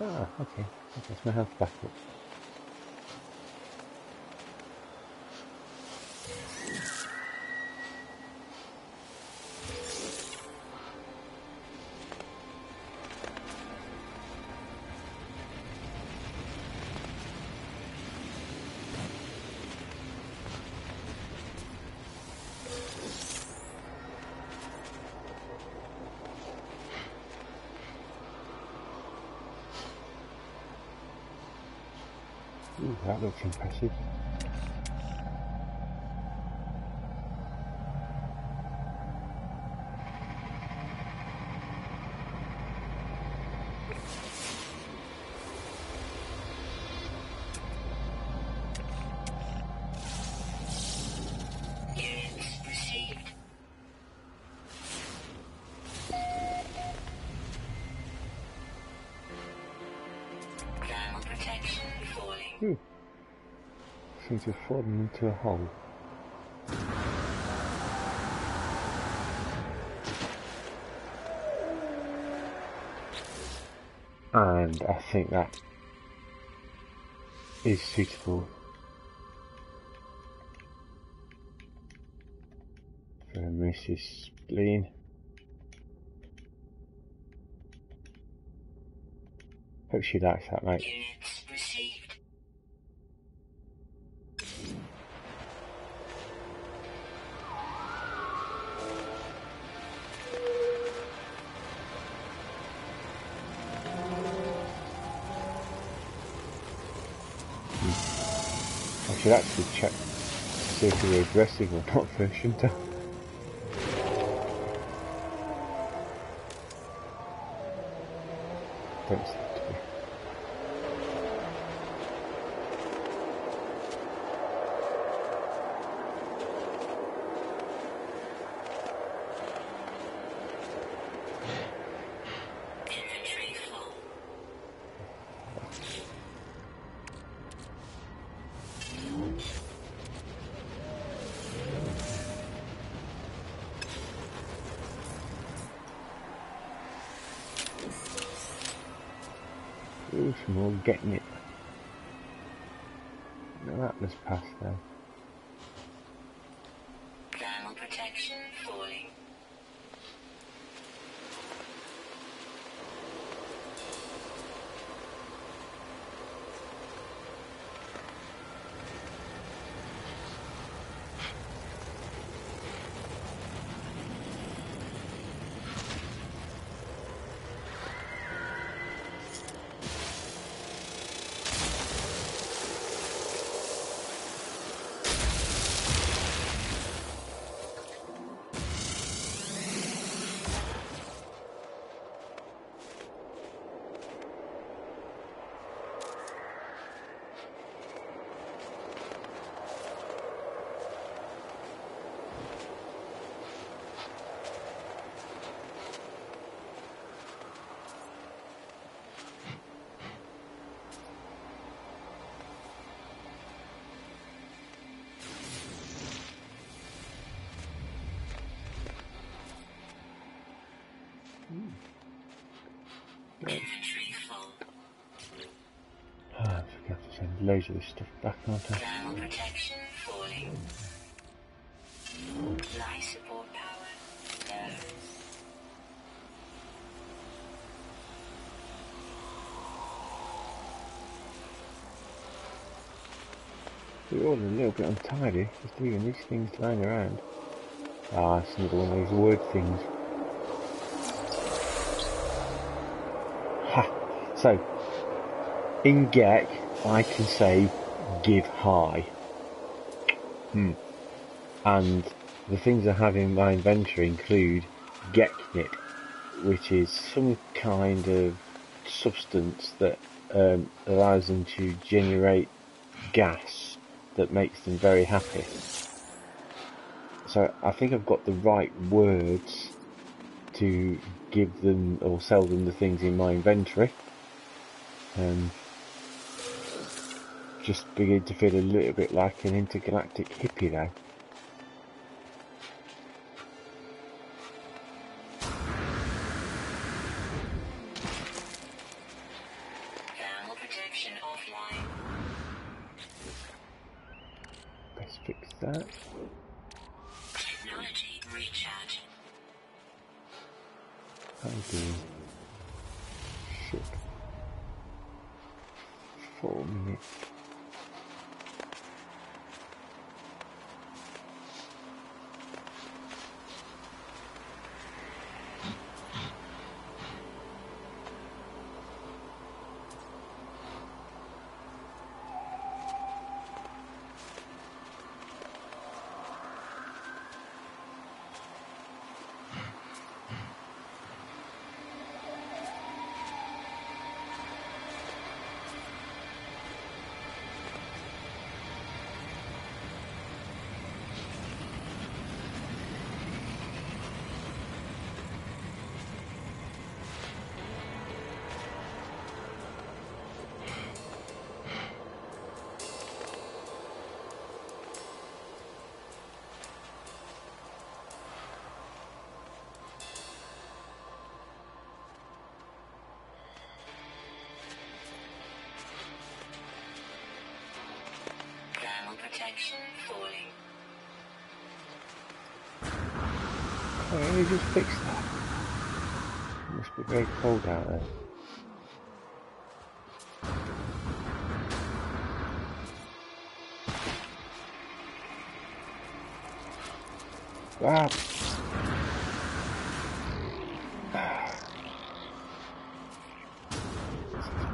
Ah, okay. I guess my health back up. That Have fallen into a hole. And I think that is suitable for Mrs. Spleen. Hope she likes that, mate. Should actually check to see if we were aggressive or not first, shouldn't I? loads stuff back onto.
Ground protection falling. Fly support power. No.
They're all a little bit untidy, just leaving these things lying around. Ah, it's another one of those word things. Ha! So, in Gek, I can say give high. Hmm. And the things I have in my inventory include GekNip, which is some kind of substance that um, allows them to generate gas that makes them very happy. So I think I've got the right words to give them or sell them the things in my inventory. Um, just begin to feel a little bit like an intergalactic hippie now. Cold out there. Ah!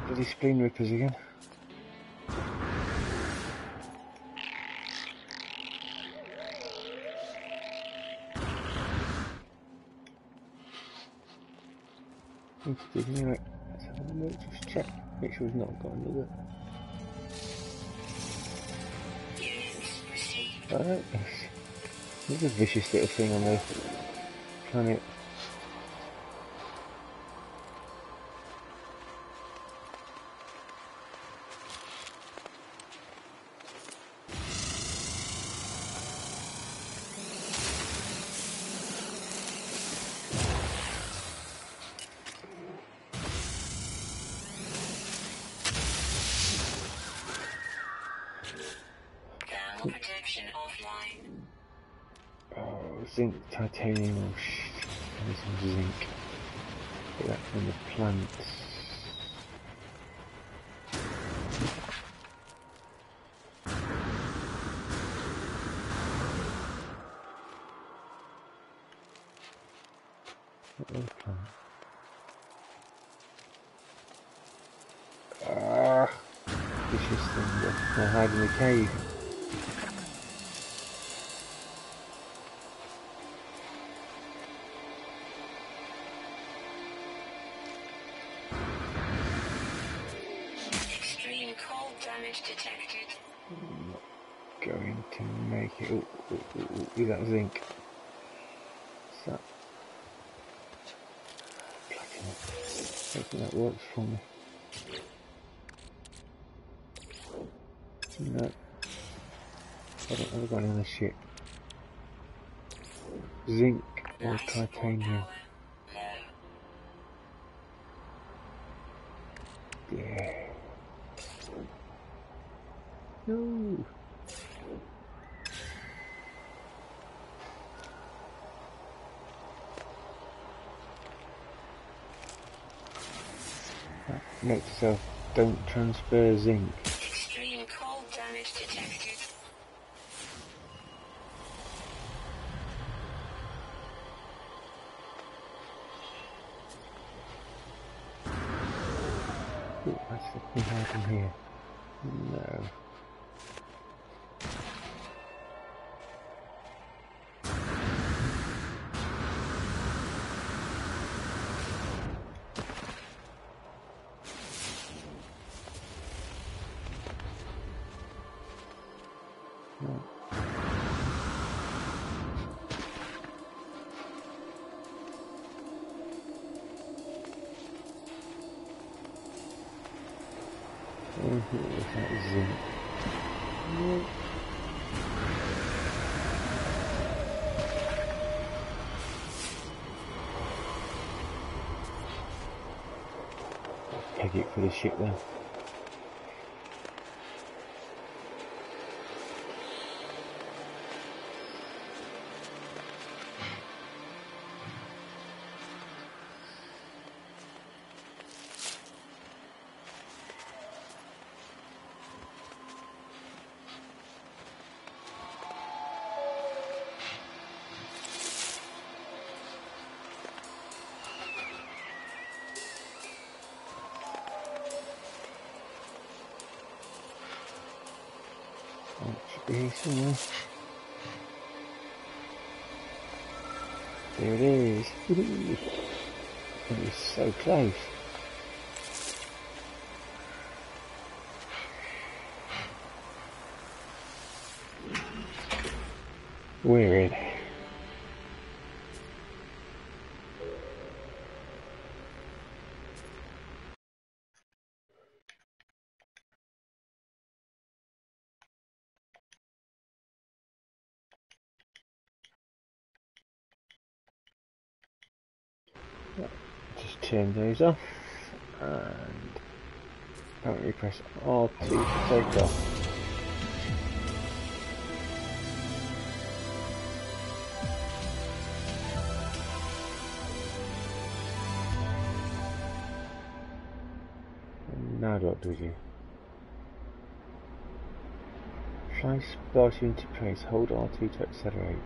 Bloody spleen rippers again. Interesting, anyway. Let's have a look, just check. Make sure we've not got another. Alright, there's a vicious little thing on the planet. They're hiding in the cave.
Extreme cold damage detected.
going to make it. Is that zinc? What's that? Platinum. Hopefully that works for me. No. I don't have got any on this shit. Zinc or titanium. Yeah. No. Note to self, don't transfer zinc. It ship. There it is. It is so close. Weird. Just turn those off and apparently press R2 to take off. Now what do you? Try splash into place, hold R2 to accelerate.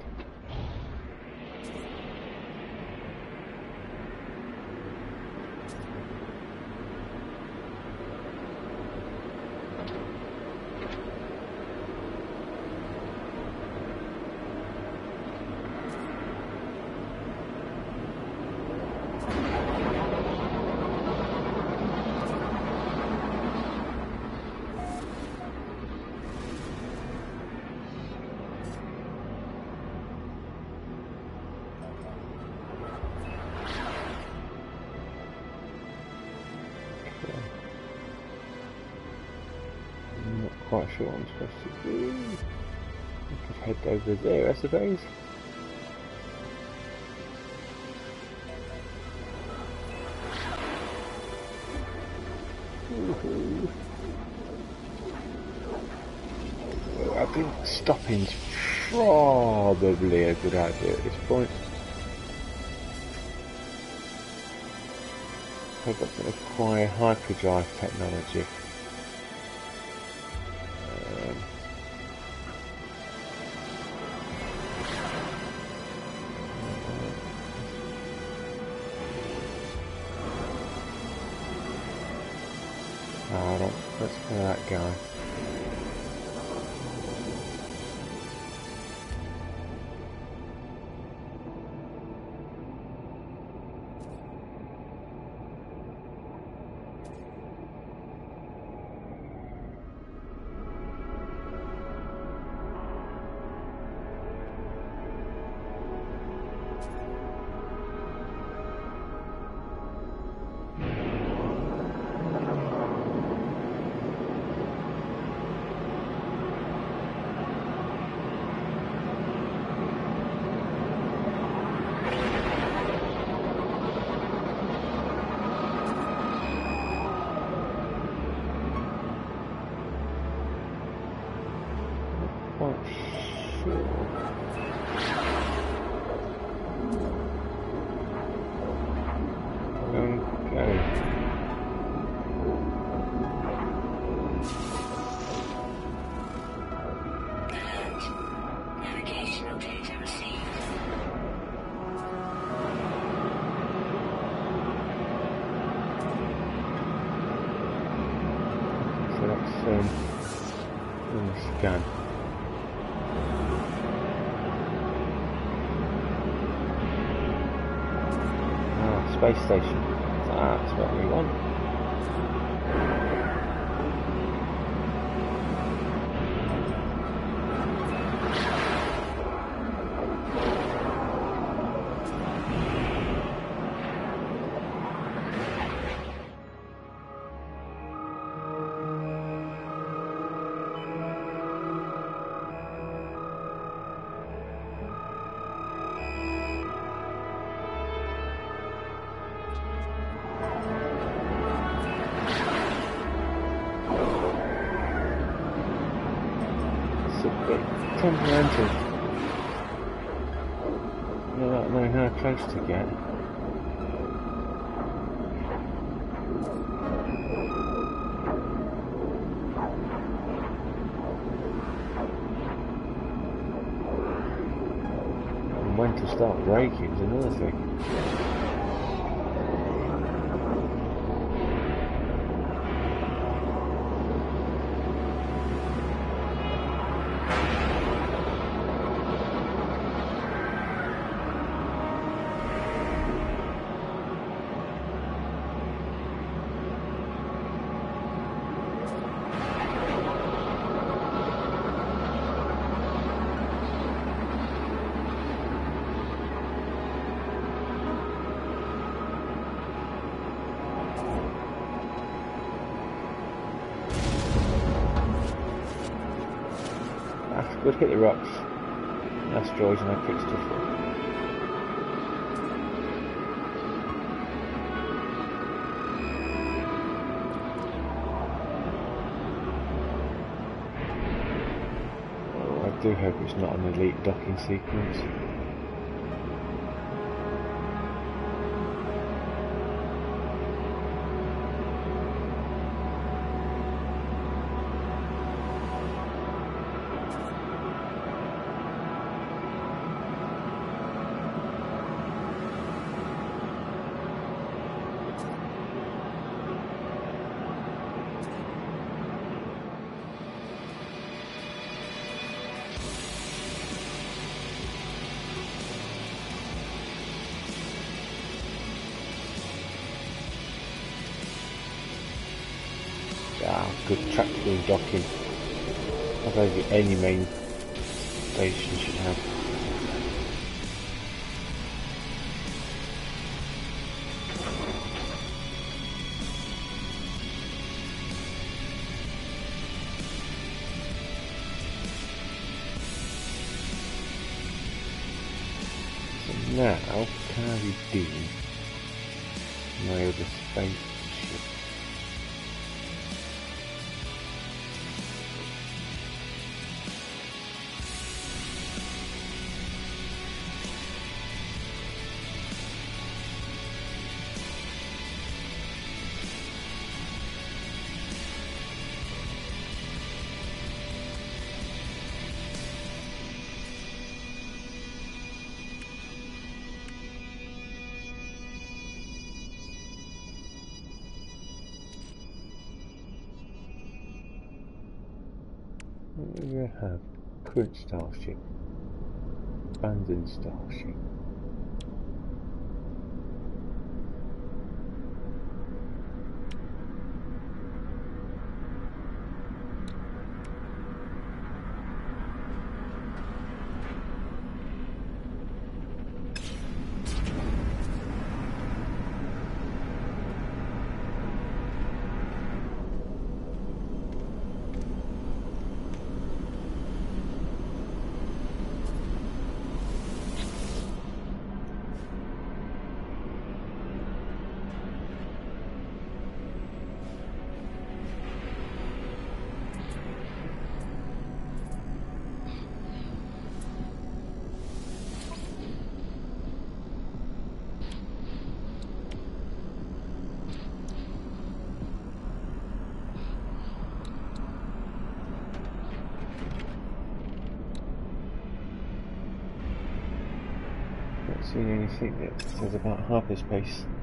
Sure what I'm supposed to do. I could head over there, I suppose. Well, I think stopping's probably a good idea at this point. I've got to acquire hyperdrive technology. Space station. Temperamental. You don't know how close to get. And when to start braking is another thing. Hit the rocks. That's Asteroids and I pick stuff up. I do hope it's not an elite docking sequence. Docking. I think any main station should have. So now, can I redeem We have? Current starship. Abandoned starship. Says about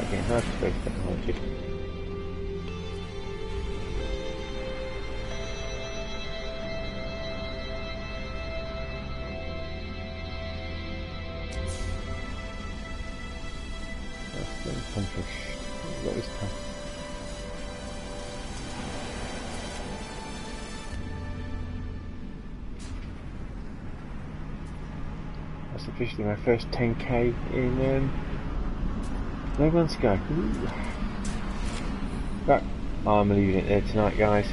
technology. That's. What is task? That's officially my first 10k in um, No Man's Sky. Ooh. Right, I'm leaving it there tonight, guys.